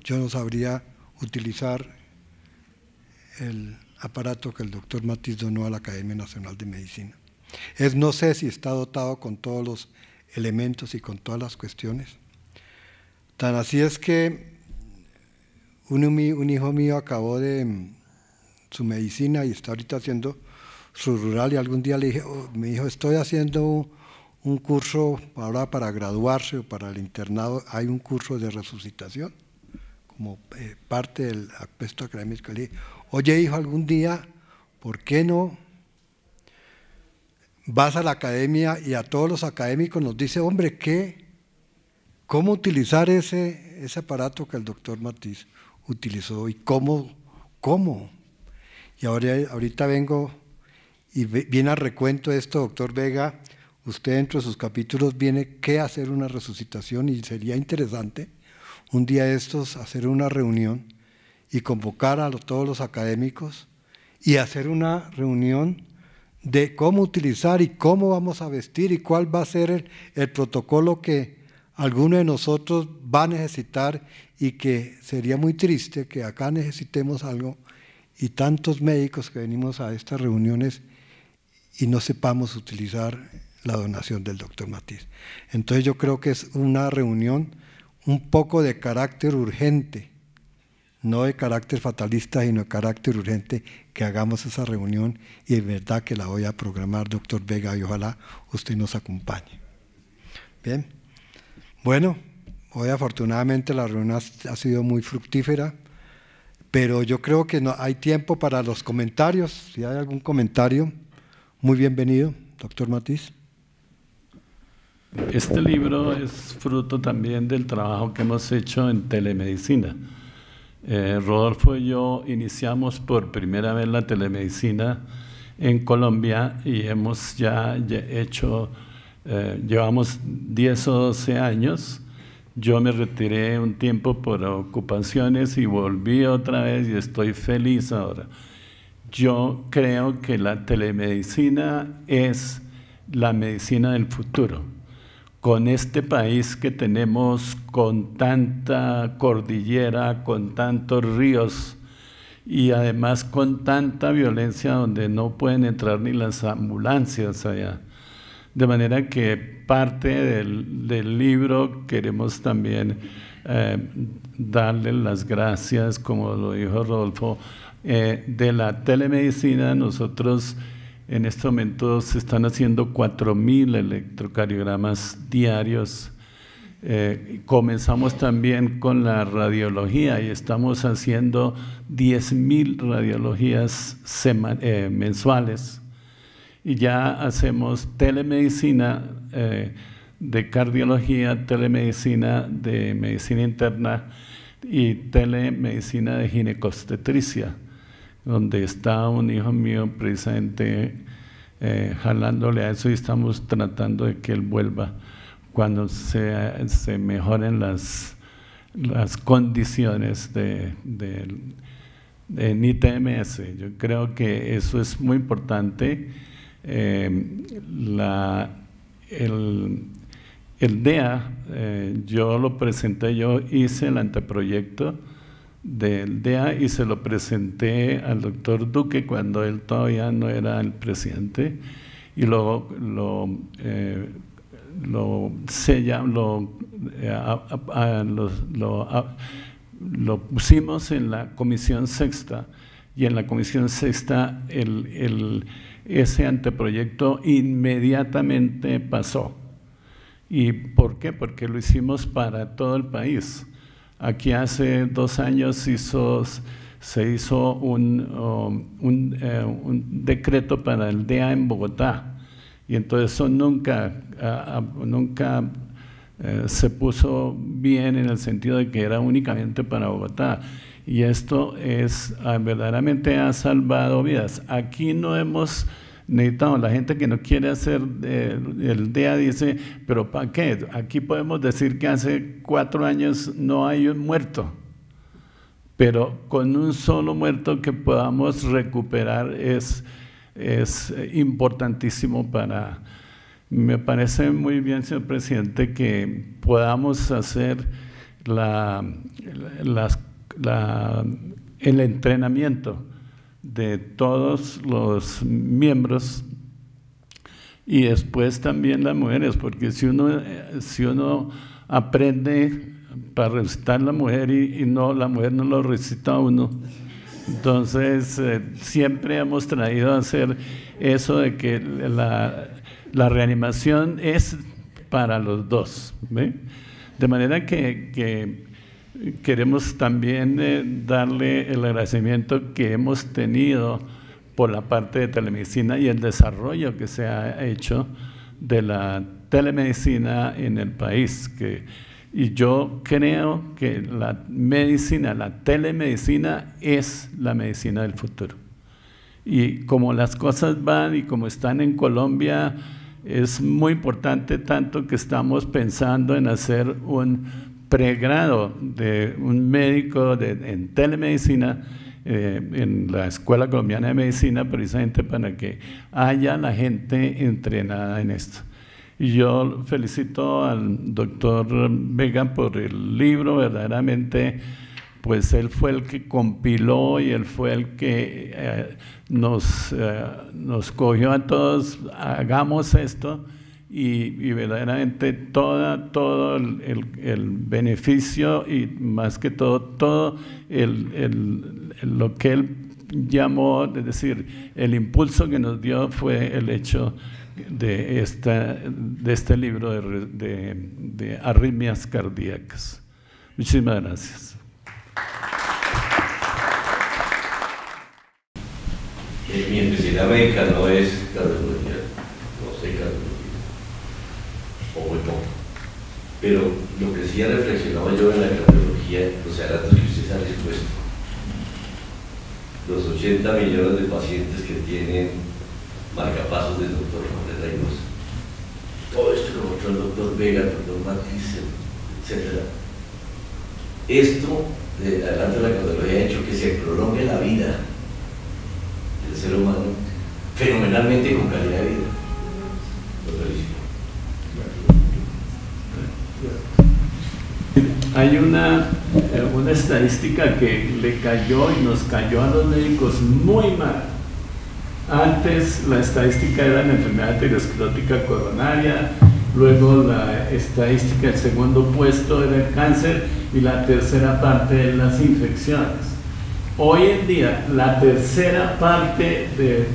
Yo no sabría utilizar el aparato que el doctor Matiz donó a la Academia Nacional de Medicina. Es no sé si está dotado con todos los elementos y con todas las cuestiones. Tan así es que un, hijo mío acabó de su medicina y está ahorita haciendo su rural y algún día le dije, oh, me dijo, estoy haciendo un curso ahora para graduarse o para el internado, hay un curso de resucitación como eh, parte del aspecto académico. Oye hijo, algún día, ¿por qué no vas a la academia y a todos los académicos nos dice, hombre, ¿qué? ¿Cómo utilizar ese, ese aparato que el doctor Matiz utilizó y cómo? ¿Cómo? Y ahora, ahorita vengo y viene a recuento esto, doctor Vega, usted dentro de sus capítulos viene qué hacer una resucitación y sería interesante un día estos hacer una reunión y convocar a todos los académicos y hacer una reunión de cómo utilizar y cómo vamos a vestir y cuál va a ser el, el protocolo que alguno de nosotros va a necesitar y que sería muy triste que acá necesitemos algo y tantos médicos que venimos a estas reuniones y no sepamos utilizar la donación del doctor Matiz. Entonces yo creo que es una reunión un poco de carácter urgente, no de carácter fatalista, sino de carácter urgente, que hagamos esa reunión y es verdad que la voy a programar, doctor Vega, y ojalá usted nos acompañe. Bien, bueno, hoy afortunadamente la reunión ha sido muy fructífera. Pero yo creo que no, hay tiempo para los comentarios. Si hay algún comentario, muy bienvenido, doctor Matiz. Este libro es fruto también del trabajo que hemos hecho en telemedicina. Eh, Rodolfo y yo iniciamos por primera vez la telemedicina en Colombia y hemos ya hecho, eh, llevamos 10 o 12 años. Yo me retiré un tiempo por ocupaciones y volví otra vez y estoy feliz ahora. Yo creo que la telemedicina es la medicina del futuro. Con este país que tenemos con tanta cordillera, con tantos ríos y además con tanta violencia donde no pueden entrar ni las ambulancias allá. De manera que parte del, libro queremos también eh, darle las gracias, como lo dijo Rodolfo, eh, de la telemedicina, nosotros en este momento se están haciendo 4.000 electrocardiogramas diarios. Eh, comenzamos también con la radiología y estamos haciendo 10.000 radiologías eh, mensuales. Y ya hacemos telemedicina de cardiología, telemedicina de medicina interna y telemedicina de ginecostetricia donde está un hijo mío precisamente eh, jalándole a eso y estamos tratando de que él vuelva cuando se, se mejoren las, las condiciones de, de, NITMS. Yo creo que eso es muy importante. Eh, la, el, el DEA, eh, yo lo presenté, yo hice el anteproyecto del DEA y se lo presenté al doctor Duque cuando él todavía no era el presidente y luego lo, eh, lo, lo, eh, lo, pusimos en la comisión sexta y en la comisión sexta el, el, ese anteproyecto inmediatamente pasó. ¿Y por qué? Porque lo hicimos para todo el país. Aquí hace dos años se hizo um, eh, un, decreto para el DEA en Bogotá y entonces eso nunca, nunca eh, se puso bien en el sentido de que era únicamente para Bogotá. Y esto es ah, verdaderamente ha salvado vidas. Aquí no hemos necesitamos, la gente que no quiere hacer eh, el DEA dice, pero ¿para qué? Aquí podemos decir que hace cuatro años no hay un muerto, pero con un solo muerto que podamos recuperar es, es importantísimo para... Me parece muy bien, señor presidente, que podamos hacer la, el entrenamiento de todos los miembros y después también las mujeres, porque si uno, si uno aprende para recitar la mujer y, no la mujer no lo recita a uno, entonces eh, siempre hemos traído a hacer eso de que la, la reanimación es para los dos. De manera que, que queremos también eh, darle el agradecimiento que hemos tenido por la parte de telemedicina y el desarrollo que se ha hecho de la telemedicina en el país. Que, y yo creo que la medicina, la telemedicina es la medicina del futuro. Y como las cosas van y como están en Colombia, es muy importante tanto que estamos pensando en hacer un pregrado de un médico en telemedicina eh, en la Escuela Colombiana de Medicina precisamente para que haya la gente entrenada en esto. Y yo felicito al doctor Vega por el libro, verdaderamente, pues él fue el que compiló y él fue el que eh, nos, eh, nos cogió a todos, hagamos esto y, verdaderamente toda, todo el, el, beneficio y más que todo, todo el, lo que él llamó, es decir, el impulso que nos dio fue el hecho de, esta, de este libro de, de, arritmias cardíacas. Muchísimas gracias. Eh, mi especialidad médica no es cardiología, no sé cardiología muy poco. Pero lo que sí he reflexionado yo en la cardiología, los datos que usted ha dispuesto, los 80 millones de pacientes que tienen marcapasos del doctor Jorge Reynoso. Todo esto lo mostró el doctor Vega, el doctor Matisse, etc. Esto, de, adelante de la cardiología, ha hecho que se prolongue la vida del ser humano fenomenalmente con calidad de vida. Lo felicito. Hay una, eh, una estadística que le cayó y nos cayó a los médicos muy mal. Antes la estadística era la enfermedad aterosclerótica coronaria, luego la estadística, el segundo puesto era el cáncer y la tercera parte de las infecciones. Hoy en día la tercera parte de,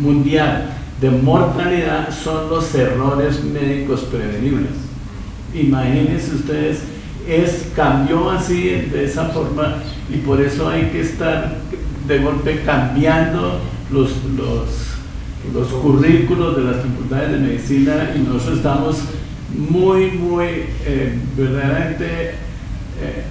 mundial de mortalidad son los errores médicos prevenibles. Imagínense ustedes, es, cambió así de esa forma y por eso hay que estar de golpe cambiando los, los, los currículos de las facultades de medicina y nosotros estamos muy, muy eh, verdaderamente eh,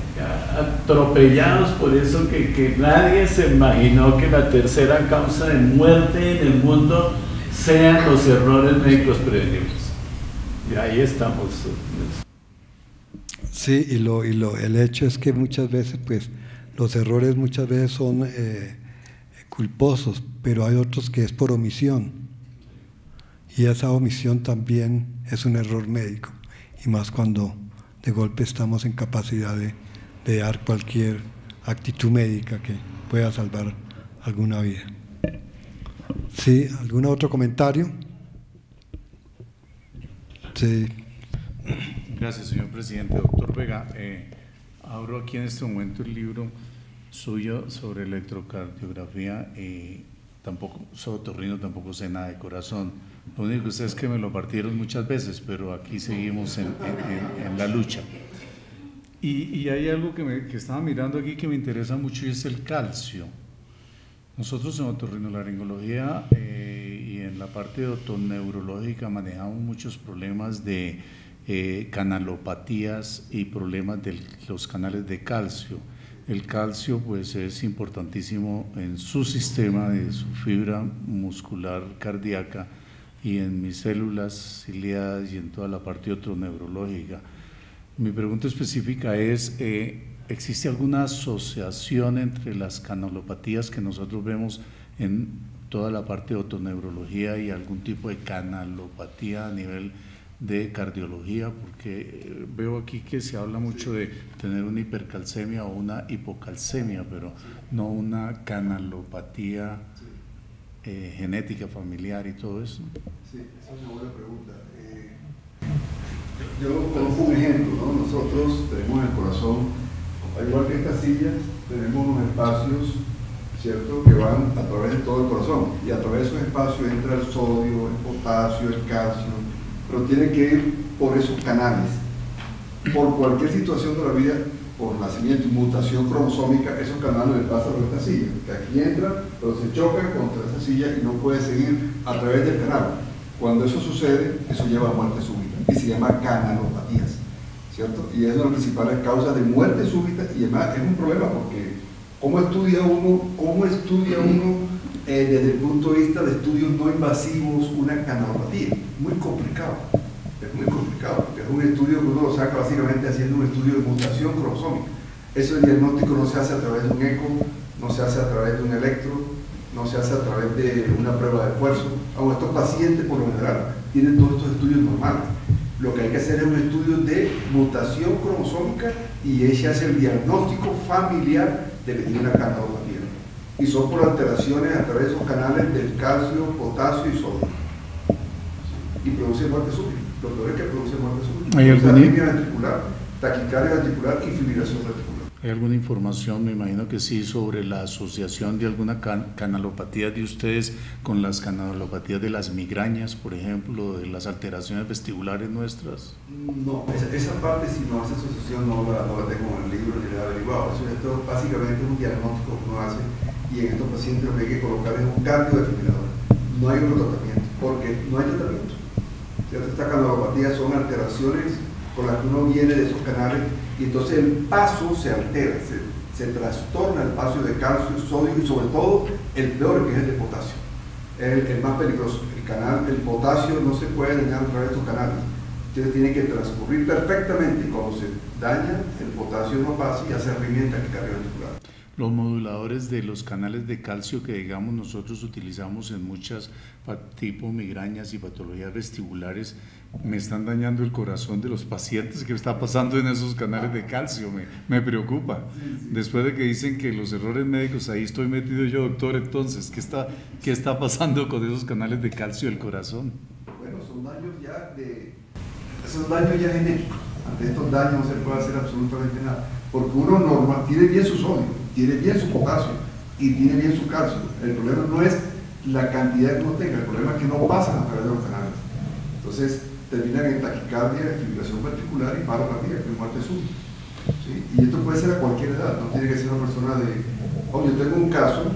atropellados por eso que, que nadie se imaginó que la tercera causa de muerte en el mundo sean los errores médicos prevenibles. Y ahí estamos. Sí, y, lo, y lo, el hecho es que muchas veces, pues, los errores muchas veces son eh, culposos, pero hay otros que es por omisión. Y esa omisión también es un error médico, y más cuando de golpe estamos en capacidad de, de dar cualquier actitud médica que pueda salvar alguna vida. ¿Sí? ¿Algún otro comentario? Gracias, señor presidente. Doctor Vega, eh, abro aquí en este momento el libro suyo sobre electrocardiografía y tampoco soy otorrino, tampoco sé nada de corazón. Lo único que sé que me lo partieron muchas veces, pero aquí seguimos en, la lucha. Y, hay algo que, me, que estaba mirando aquí que me interesa mucho y es el calcio. Nosotros en otorrinolaringología eh, y en la parte otoneurológica manejamos muchos problemas de eh, canalopatías y problemas de los canales de calcio. El calcio pues es importantísimo en su sistema de su fibra muscular cardíaca y en mis células ciliadas y en toda la parte otoneurológica. Mi pregunta específica es, eh, ¿existe alguna asociación entre las canalopatías que nosotros vemos en toda la parte de otoneurología y algún tipo de canalopatía a nivel de cardiología? Porque eh, veo aquí que se habla mucho de tener una hipercalcemia o una hipocalcemia, pero no una canalopatía eh, genética familiar y todo eso. Sí, esa es una buena pregunta. yo conozco un ejemplo, ¿no? Nosotros tenemos en el corazón al igual que estas sillas, tenemos unos espacios, ¿cierto?, que van a través de todo el corazón. Y a través de esos espacios entra el sodio, el potasio, el calcio, pero tiene que ir por esos canales. Por cualquier situación de la vida, por nacimiento mutación cromosómica, esos canales le pasan por esta silla. Que aquí entra, pero se choca contra esa silla y no puede seguir a través del canal. Cuando eso sucede, eso lleva a muerte súbita y se llama canalopatías. Y es una de las principales causas de muerte súbita y además es un problema porque ¿cómo estudia uno, cómo estudia uno eh, desde el punto de vista de estudios no invasivos una canalopatía? Muy complicado, es muy complicado, porque es un estudio que uno lo saca básicamente haciendo un estudio de mutación cromosómica. Ese diagnóstico no se hace a través de un eco, no se hace a través de un electro, no se hace a través de una prueba de esfuerzo. Aunque estos pacientes por lo general tienen todos estos estudios normales lo que hay que hacer es un estudio de mutación cromosómica y ese hace el diagnóstico familiar de que tiene una canalopatía. Y son por alteraciones a través de esos canales del calcio, potasio y sodio. Y produce muerte súbita. Lo peor es que produce muerte súbita. ¿Hay alguna ventricular, taquicardia ventricular y fibrilación ventricular. ¿Hay alguna información, me imagino que sí, sobre la asociación de alguna canalopatía de ustedes con las canalopatías de las migrañas, por ejemplo, de las alteraciones vestibulares nuestras? No, esa, parte, si no, esa asociación no la, no la tengo en el libro ni la he averiguado. Eso esto básicamente es un diagnóstico que uno hace y en estos pacientes lo que hay que colocar es un cardiodefibrilador. No hay otro tratamiento, porque no hay tratamiento. Estas canalopatías son alteraciones por las que uno viene de esos canales y entonces el paso se altera, se trastorna el espacio de calcio, sodio y sobre todo el peor que es el de potasio. El, el más peligroso. El canal, el potasio no se puede dañar a través de estos canales. Entonces tiene que transcurrir perfectamente y cuando se daña, el potasio no pasa y hace herramienta que cardiovascular. Los moduladores de los canales de calcio que digamos nosotros utilizamos en muchas tipo migrañas y patologías vestibulares me están dañando el corazón de los pacientes que está pasando en esos canales de calcio, me, me preocupa. Después de que dicen que los errores médicos, ahí estoy metido yo, doctor, entonces, ¿qué está, qué está pasando con esos canales de calcio del corazón? Bueno, son daños ya de... Esos daños ya genéticos. Ante estos daños no se puede hacer absolutamente nada. Porque uno normal tiene bien su sodio, tiene bien su potasio y tiene bien su calcio. El problema no es la cantidad que uno tenga, el problema es que no pasan a través de los canales. Entonces, terminan en taquicardia, fibrilación particular y paro cardíaco y muerte súbita. Y esto puede ser a cualquier edad, no tiene que ser una persona de... Oh, yo tengo un caso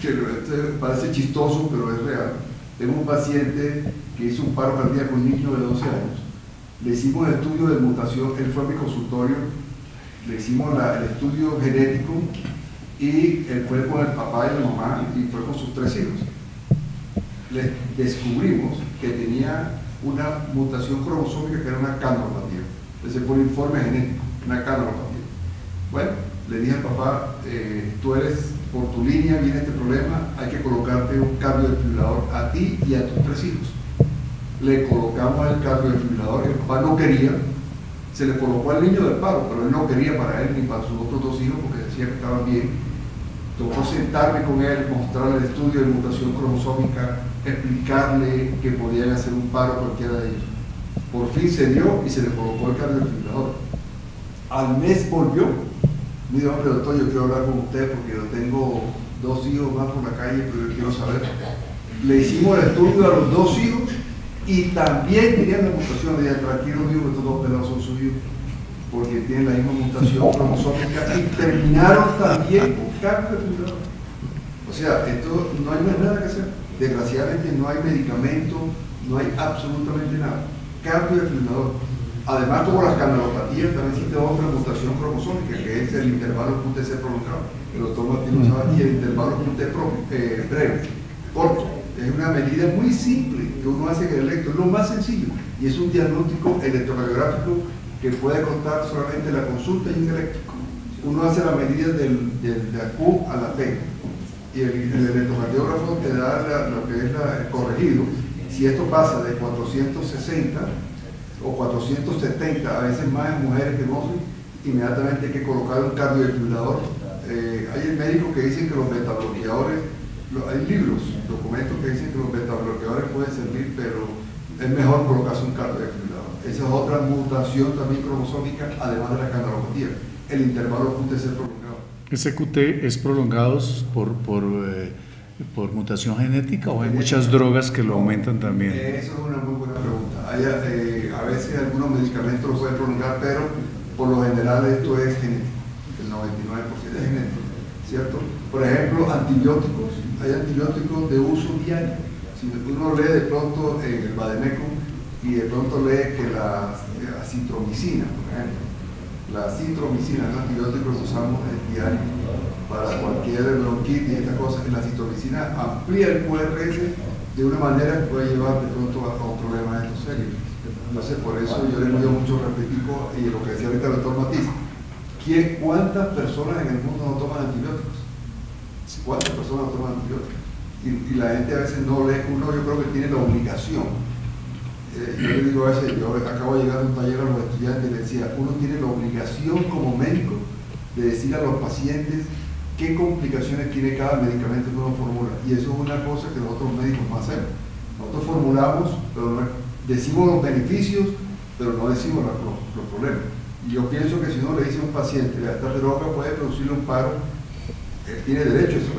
que este parece chistoso, pero es real. Tengo un paciente que hizo un paro cardíaco, un niño de 12 años. Le hicimos el estudio de mutación, él fue a mi consultorio, le hicimos el estudio genético y él fue con el papá y la mamá y fue con sus tres hijos. Le descubrimos que tenía una mutación cromosómica que era una. Ese fue un informe genético, una canalopatía. Bueno, le dije al papá, eh, tú eres, por tu línea viene este problema, hay que colocarte un cambio desfibrilador a ti y a tus tres hijos. Le colocamos el cambio desfibrilador, el papá no quería, se le colocó al niño del paro, pero él no quería para él ni para sus otros dos hijos porque decía que estaban bien. Tocó sentarme con él, mostrarle el estudio de mutación cromosómica, explicarle que podían hacer un paro cualquiera de ellos. Por fin se dio y se le colocó el cardiofibrilador. Al mes volvió. Me dijo, hombre, doctor, yo quiero hablar con usted porque yo tengo dos hijos más por la calle, pero yo quiero saber. Le hicimos el estudio a los dos hijos y también tenían la mutación. Le dije, tranquilo, hijo, estos dos pedazos son suyos porque tienen la misma mutación cromosómica y terminaron también con cardiofibrilador. O sea, esto no hay más nada que hacer. Desgraciadamente no hay medicamento, no hay absolutamente nada. Cambio de frenador. Además, como las canalopatías, también existe otra mutación cromosómica, que es el intervalo QTC prolongado. El doctor Martín sabe el intervalo QT eh, breve, corto. Es una medida muy simple que uno hace en el electro, es lo más sencillo. Y es un diagnóstico electrocardiográfico que puede costar solamente la consulta y un eléctrico. Uno hace la medida del, del, de Q a la T y el, el electrocardiógrafo te da lo que es el corregido. Si esto pasa de 460 o 470, a veces más en mujeres que en hombres, inmediatamente hay que colocar un cardiodefibrilador. Eh, hay médicos que dicen que los metabloqueadores, hay libros, documentos que dicen que los metabloqueadores pueden servir, pero es mejor colocarse un cardiodefibrilador. Esa es otra mutación también cromosómica, además de la canalopatía, el intervalo QTC prolongado. ¿SQT es prolongado por, por, eh, por mutación genética o hay muchas drogas que lo aumentan también? Esa es una muy buena pregunta. Hay, eh, a veces algunos medicamentos lo pueden prolongar, pero por lo general esto es genético. El 99% es genético, ¿cierto? Por ejemplo, antibióticos. Hay antibióticos de uso diario. Si uno lee de pronto en el Bademecum y de pronto lee que la citromicina, por ejemplo, la citromicina, el antibiótico que usamos diario para cualquier bronquitis y estas cosas. La citromicina amplía el QRS de una manera que puede llevar de pronto a, un problema de estos serios. Entonces, por eso yo le doy mucho repetico y lo que decía ahorita el doctor Matiz. ¿Cuántas personas en el mundo no toman antibióticos? ¿Cuántas personas no toman antibióticos? Y la gente a veces no lee, uno yo creo que tiene la obligación eh, yo le digo a veces, yo acabo de llegar a un taller a los estudiantes y les decía, uno tiene la obligación como médico de decir a los pacientes qué complicaciones tiene cada medicamento que uno formula. Y eso es una cosa que nosotros médicos no hacemos. Nosotros formulamos, pero decimos los beneficios, pero no decimos los, problemas. Y yo pienso que si uno le dice a un paciente, esta droga puede producirle un paro, él tiene derecho a eso.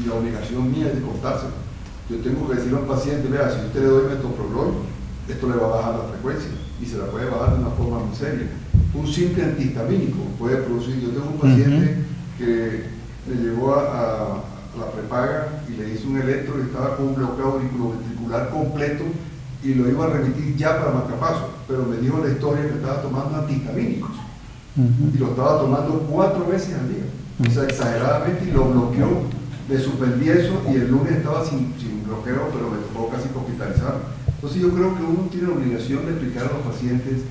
Y la obligación mía es de contárselo yo tengo que decirle a un paciente, vea, si usted le doy metoprolol, esto le va a bajar la frecuencia y se la puede bajar de una forma muy seria. Un simple antihistamínico puede producir, yo tengo un paciente que le llegó a, la prepaga y le hizo un electro y estaba con un bloqueo ventricular completo y lo iba a remitir ya para marcapaso, pero me dijo la historia que estaba tomando antihistamínicos. Y lo estaba tomando cuatro veces al día o sea, exageradamente, y lo bloqueó, le suspendí eso y el lunes estaba sin, sin pero me tocó casi hospitalizar. Entonces yo creo que uno tiene la obligación de explicar a los pacientes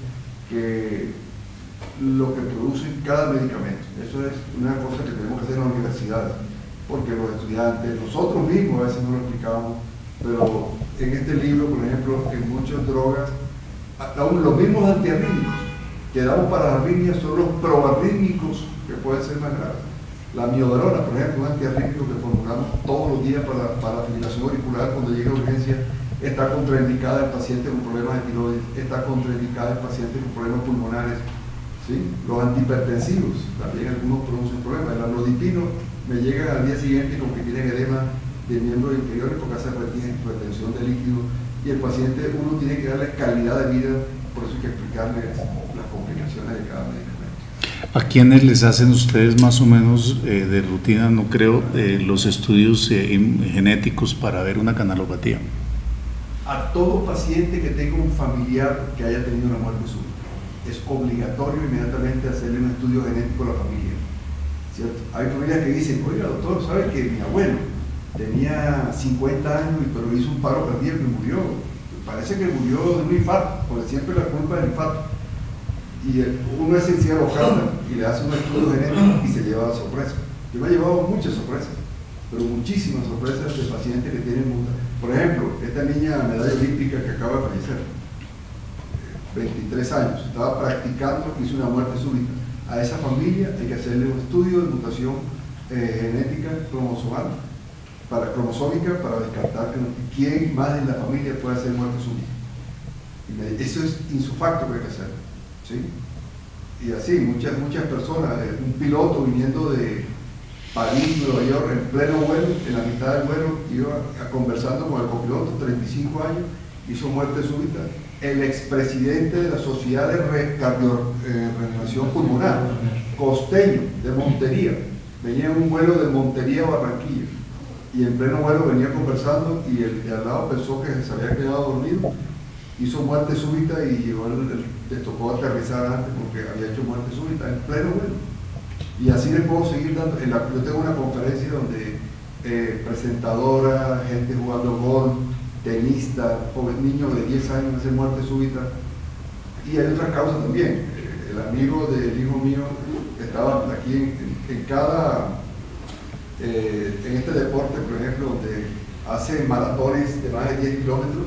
que lo que produce cada medicamento. Eso es una cosa que tenemos que hacer en la universidad, porque los estudiantes, nosotros mismos a veces no lo explicamos, pero en este libro, por ejemplo, en muchas drogas, aún los mismos antiarrítmicos que damos para las arritmias son los proarrítmicos que pueden ser más graves. La miodarona, por ejemplo, un antiarrítmico que formulamos todos los días para, para la fibrilación auricular cuando llega a urgencia, está contraindicada en pacientes con problemas de tiroides, está contraindicada en pacientes con problemas pulmonares. ¿sí? Los antihipertensivos, también algunos producen problemas. El amlodipino me llega al día siguiente con que tiene edema de miembros inferiores porque hace retención de líquido y el paciente uno tiene que darle calidad de vida, por eso hay que explicarle las complicaciones de cada medicamento. ¿A quiénes les hacen ustedes más o menos eh, de rutina, no creo, eh, los estudios eh, genéticos para ver una canalopatía? A todo paciente que tenga un familiar que haya tenido una muerte súbita, es obligatorio inmediatamente hacerle un estudio genético a la familia. Hay familias que dicen, oiga doctor, ¿sabe que mi abuelo tenía 50 años, pero hizo un paro cardíaco y murió. Parece que murió de un infarto, porque siempre la culpa es el infarto. Y uno es encierro y le hace un estudio genético y se lleva la sorpresa. Yo me he llevado muchas sorpresas, pero muchísimas sorpresas de pacientes que tienen muta. Por ejemplo, esta niña medalla olímpica que acaba de fallecer, 23 años, estaba practicando, hizo una muerte súbita. A esa familia hay que hacerle un estudio de mutación eh, genética cromosomal para cromosómica para descartar que quién más en la familia puede hacer muerte súbita. Eso es insufacto que hay que hacer. ¿Sí? Y así, muchas, muchas personas, eh, un piloto viniendo de París, Nueva York, en pleno vuelo, en la mitad del vuelo, iba conversando con el copiloto, 35 años, hizo muerte súbita. El expresidente de la Sociedad de Reanimación Pulmonar, costeño, de Montería, venía en un vuelo de Montería a Barranquilla y en pleno vuelo venía conversando y el de al lado pensó que se había quedado dormido, hizo muerte súbita y llegó le tocó aterrizar antes porque había hecho muerte súbita en pleno vuelo. Y así le puedo seguir dando, yo tengo una conferencia donde eh, presentadora, gente jugando golf, tenista, niños de 10 años hacen muerte súbita. Y hay otras causas también. Eh, el amigo del hijo mío estaba aquí en cada eh, en este deporte, por ejemplo, donde hace maratones de más de 10 kilómetros,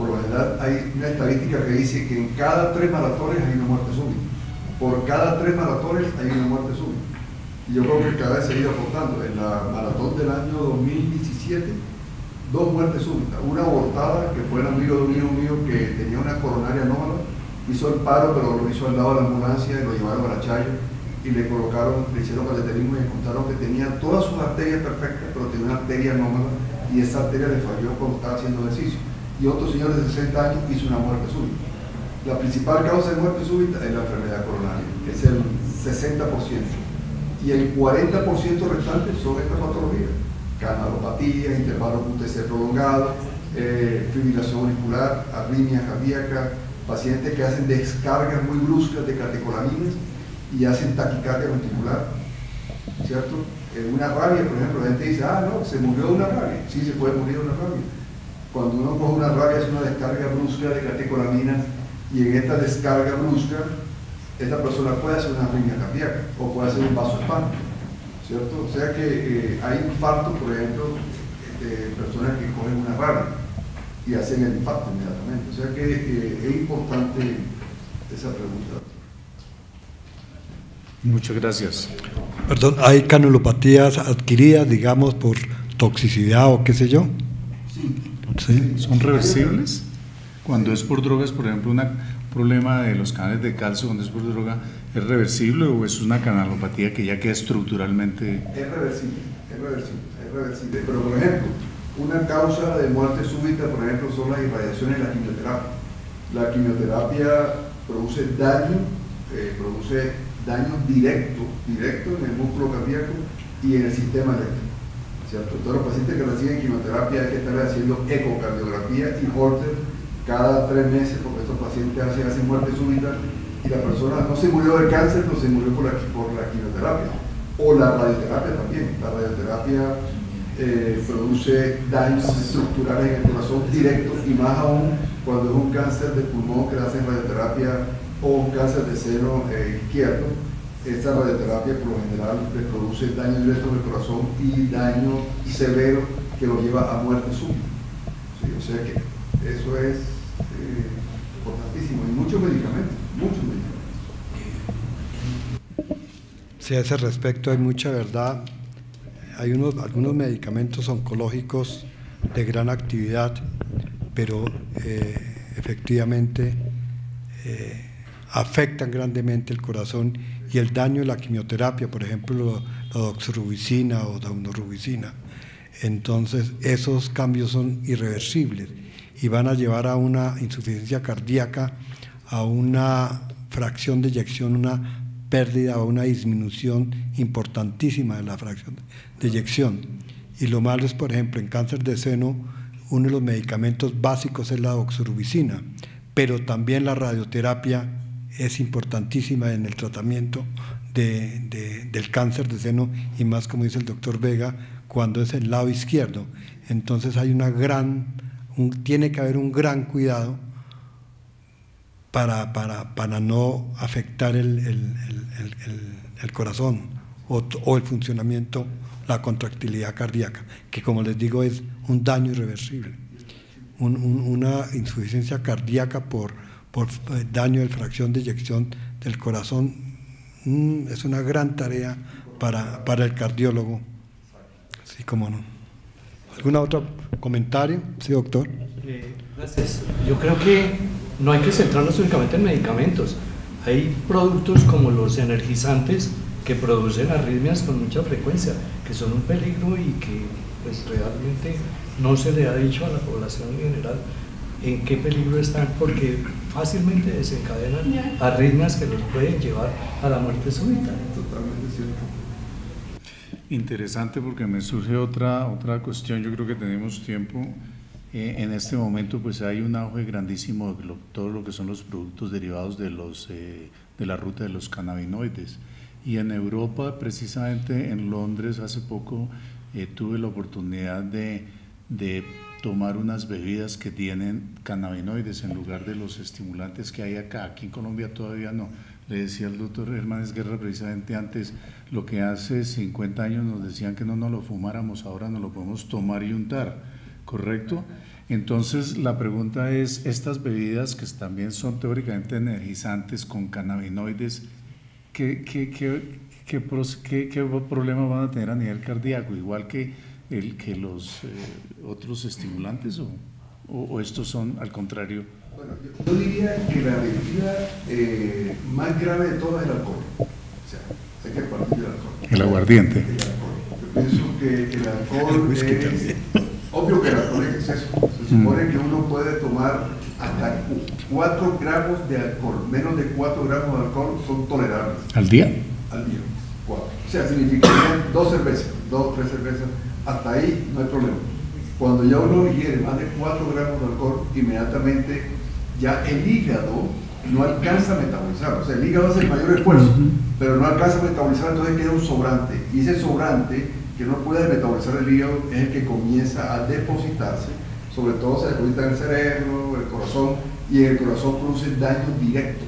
por lo general hay una estadística que dice que en cada tres maratones hay una muerte súbita. Por cada tres maratones hay una muerte súbita. Y yo creo que cada vez se ha ido aportando. En la maratón del año 2017, dos muertes súbitas. Una abortada, que fue el amigo de un hijo mío que tenía una coronaria anómala, hizo el paro, pero lo hizo al lado de la ambulancia y lo llevaron a la Chayo y le colocaron, le hicieron cateterismo y encontraron que tenía todas sus arterias perfectas, pero tenía una arteria anómala y esa arteria le falló cuando estaba haciendo ejercicio. Y otro señor de 60 años hizo una muerte súbita. La principal causa de muerte súbita es la enfermedad coronaria, que es el 60%. Y el 40% restante son estas patologías. Canalopatía, intervalo QTC prolongado, eh, fibrilación auricular, arritmia cardíaca, pacientes que hacen descargas muy bruscas de catecolaminas y hacen taquicardia ventricular, ¿cierto? En una rabia, por ejemplo, la gente dice, ah, no, se murió de una rabia. Sí, se puede morir de una rabia. Cuando uno coge una rabia es una descarga brusca de catecolaminas y en esta descarga brusca esta persona puede hacer una arritmia cardíaca o puede hacer un vaso espántico, ¿cierto? O sea que eh, hay infarto, por ejemplo, de personas que cogen una rabia y hacen el infarto inmediatamente. O sea que eh, es importante esa pregunta. Muchas gracias. Perdón, ¿hay canulopatías adquiridas, digamos, por toxicidad o qué sé yo? Sí. ¿Son reversibles? Cuando es por drogas, por ejemplo, un problema de los canales de calcio, cuando es por droga, ¿es reversible o es una canalopatía que ya queda estructuralmente? Es reversible, es reversible, es reversible. Pero, por ejemplo, una causa de muerte súbita, por ejemplo, son las irradiaciones y la quimioterapia. La quimioterapia produce daño, eh, produce daño directo, directo en el músculo cardíaco y en el sistema eléctrico. ¿Cierto? Todos los pacientes que reciben quimioterapia hay que estar haciendo ecocardiografía y Holter cada tres meses porque estos pacientes hacen, hacen muerte súbita y la persona no se murió del cáncer, no se murió por la, por la quimioterapia. O la radioterapia también. La radioterapia eh, produce daños estructurales en el corazón directos y más aún cuando es un cáncer de pulmón que le hacen radioterapia o un cáncer de seno eh, izquierdo. Esta radioterapia por lo general le produce daño directo en el corazón y daño severo que lo lleva a muerte súbita. O sea que eso es eh, importantísimo. Y muchos medicamentos, muchos medicamentos. Sí, a ese respecto hay mucha verdad. Hay unos, algunos medicamentos oncológicos de gran actividad, pero eh, efectivamente eh, afectan grandemente el corazón y el daño de la quimioterapia, por ejemplo, la doxorubicina o daunorubicina. Entonces, esos cambios son irreversibles y van a llevar a una insuficiencia cardíaca, a una fracción de eyección, una pérdida o una disminución importantísima de la fracción de eyección. Y lo malo es, por ejemplo, en cáncer de seno, uno de los medicamentos básicos es la doxorubicina, pero también la radioterapia es importantísima en el tratamiento del cáncer de seno y más, como dice el doctor Vega, cuando es el lado izquierdo. Entonces hay una gran, tiene que haber un gran cuidado para, para, para no afectar el, el, el corazón o, o, el funcionamiento, la contractilidad cardíaca, que como les digo es un daño irreversible. Un, un, una insuficiencia cardíaca por, por daño de fracción de eyección del corazón mmm, es una gran tarea para, para el cardiólogo. Sí, cómo no. ¿Algún otro comentario? Sí, doctor. Eh, gracias. Yo creo que no hay que centrarnos únicamente en medicamentos. Hay productos como los energizantes que producen arritmias con mucha frecuencia, que son un peligro y que pues realmente no se le ha dicho a la población en general en qué peligro están porque fácilmente desencadenan arritmias que los pueden llevar a la muerte súbita. Totalmente cierto. Interesante porque me surge otra, otra cuestión, yo creo que tenemos tiempo. Eh, en este momento pues hay un auge grandísimo de lo, todo lo que son los productos derivados de, los, eh, de la ruta de los cannabinoides. Y en Europa, precisamente en Londres, hace poco eh, tuve la oportunidad de, de tomar unas bebidas que tienen cannabinoides en lugar de los estimulantes que hay acá. Aquí en Colombia todavía no. Le decía al doctor Hernández Guerra precisamente antes, lo que hace 50 años nos decían que no nos lo fumáramos, ahora nos lo podemos tomar y untar, ¿correcto? Entonces la pregunta es, estas bebidas que también son teóricamente energizantes con cannabinoides, ¿qué, qué, qué, qué, qué, qué problema van a tener a nivel cardíaco? Igual que, el, que los eh, otros estimulantes o, o, o estos son al contrario bueno, yo, yo, diría que la bebida eh, más grave de todas es el alcohol. O sea, hay que partir del alcohol. El aguardiente. El alcohol. Yo pienso que el alcohol el es... Obvio que el alcohol es exceso. Se supone mm. que uno puede tomar hasta 4 gramos de alcohol. Menos de 4 gramos de alcohol son tolerables. ¿Al día? Al día. 4. O sea, significaría dos cervezas, dos, tres cervezas. Hasta ahí no hay problema. Cuando ya uno ingiere más de 4 gramos de alcohol, inmediatamente ya el hígado no alcanza a metabolizar. O sea, el hígado hace el mayor esfuerzo, uh -huh. pero no alcanza a metabolizar, entonces queda un sobrante. Y ese sobrante que no puede metabolizar el hígado es el que comienza a depositarse, sobre todo se deposita en el cerebro, el corazón, y el corazón produce daño directo.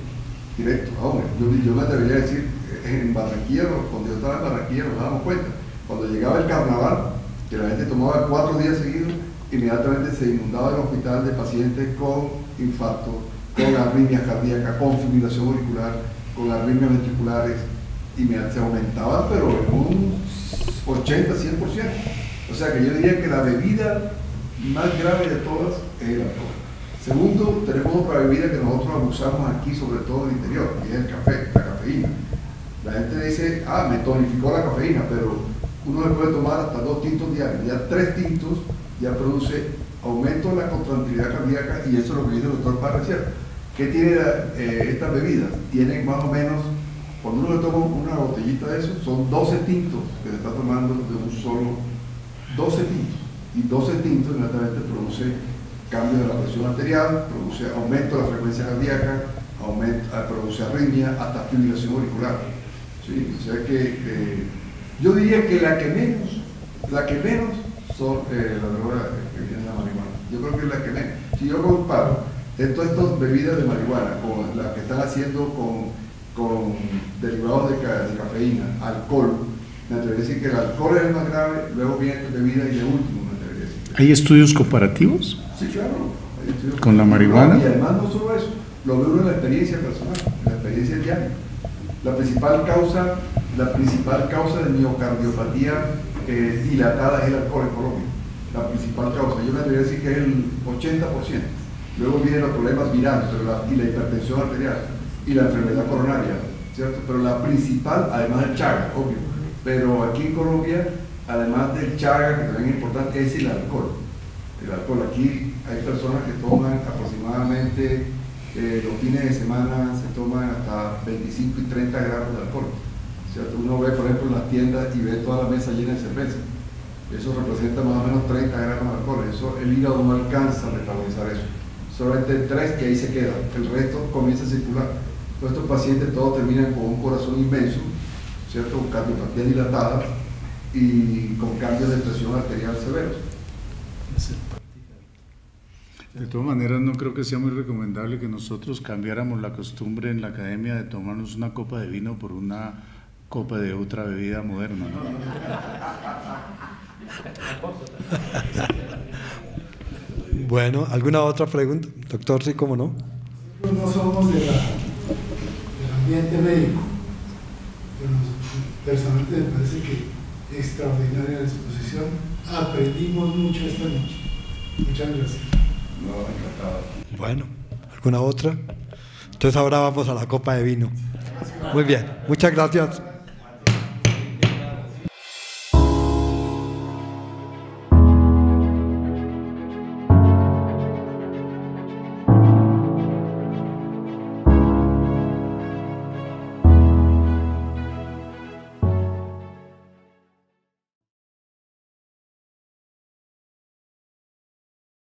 Directo. Ahora, yo, yo me atrevería a decir, en Barranquilla, cuando yo estaba en Barranquilla nos dábamos cuenta, cuando llegaba el carnaval, que la gente tomaba cuatro días seguidos, inmediatamente se inundaba el hospital de pacientes con infarto, con arritmias cardíacas, con fibrilación auricular, con arritmias ventriculares, y se aumentaba, pero en un 80, 100%. O sea que yo diría que la bebida más grave de todas es el alcohol. Segundo, tenemos otra bebida que nosotros abusamos aquí, sobre todo en el interior, y es el café, la cafeína. La gente dice, ah, me tonificó la cafeína, pero uno le puede tomar hasta dos tintos diarios. Ya tres tintos ya produce aumento de la contractilidad cardíaca y eso es lo que dice el doctor Parra. ¿Qué tiene eh, estas bebidas? Tienen más o menos, cuando uno le toma una botellita de eso, son 12 tintos que se está tomando de un solo, 12 tintos. Y 12 tintos inmediatamente produce cambio de la presión arterial, produce aumento de la frecuencia cardíaca, aumento, produce arritmia, hasta fibrilación auricular. ¿sí? O sea que eh, Yo diría que la que menos, la que menos son eh, la droga que viene la marihuana. Yo creo que es la que menos. Si yo comparo todas estas bebidas de marihuana con las que están haciendo con, con derivados de, de, cafeína, alcohol, me atrevería a decir que el alcohol es el más grave, luego viene bebida y de último me atrevería a decir. ¿Hay estudios comparativos? Sí, claro. ¿Con la marihuana? Y además no solo eso, lo veo en la experiencia personal, en la experiencia diaria. La principal causa, la principal causa de miocardiopatía eh, dilatada es el alcohol en Colombia. La principal causa. Yo me atrevería a decir que es el 80%. Luego vienen los problemas virales y la hipertensión arterial y la enfermedad coronaria, ¿cierto? Pero la principal, además del chaga, obvio. Pero aquí en Colombia, además del chaga, que también es importante, es el alcohol. El alcohol aquí hay personas que toman aproximadamente eh, los fines de semana se toman hasta 25 y 30 gramos de alcohol. ¿Cierto? Uno ve, por ejemplo, en las tiendas y ve toda la mesa llena de cerveza. Eso representa más o menos 30 gramos de alcohol. Eso, el hígado no alcanza a metabolizar eso. Solamente tres que ahí se quedan. El resto comienza a circular. Todos estos pacientes todos terminan con un corazón inmenso, ¿cierto? Con cardiopatía dilatada y con cambios de presión arterial severos. De todas maneras, no creo que sea muy recomendable que nosotros cambiáramos la costumbre en la academia de tomarnos una copa de vino por una copa de otra bebida moderna. bueno, ¿alguna otra pregunta? Doctor, sí, cómo no. No somos de del ambiente médico, pero personalmente me parece que extraordinaria la exposición. Aprendimos mucho esta noche. Muchas gracias. Bueno, ¿alguna otra? Entonces ahora vamos a la copa de vino. Muy bien, muchas gracias.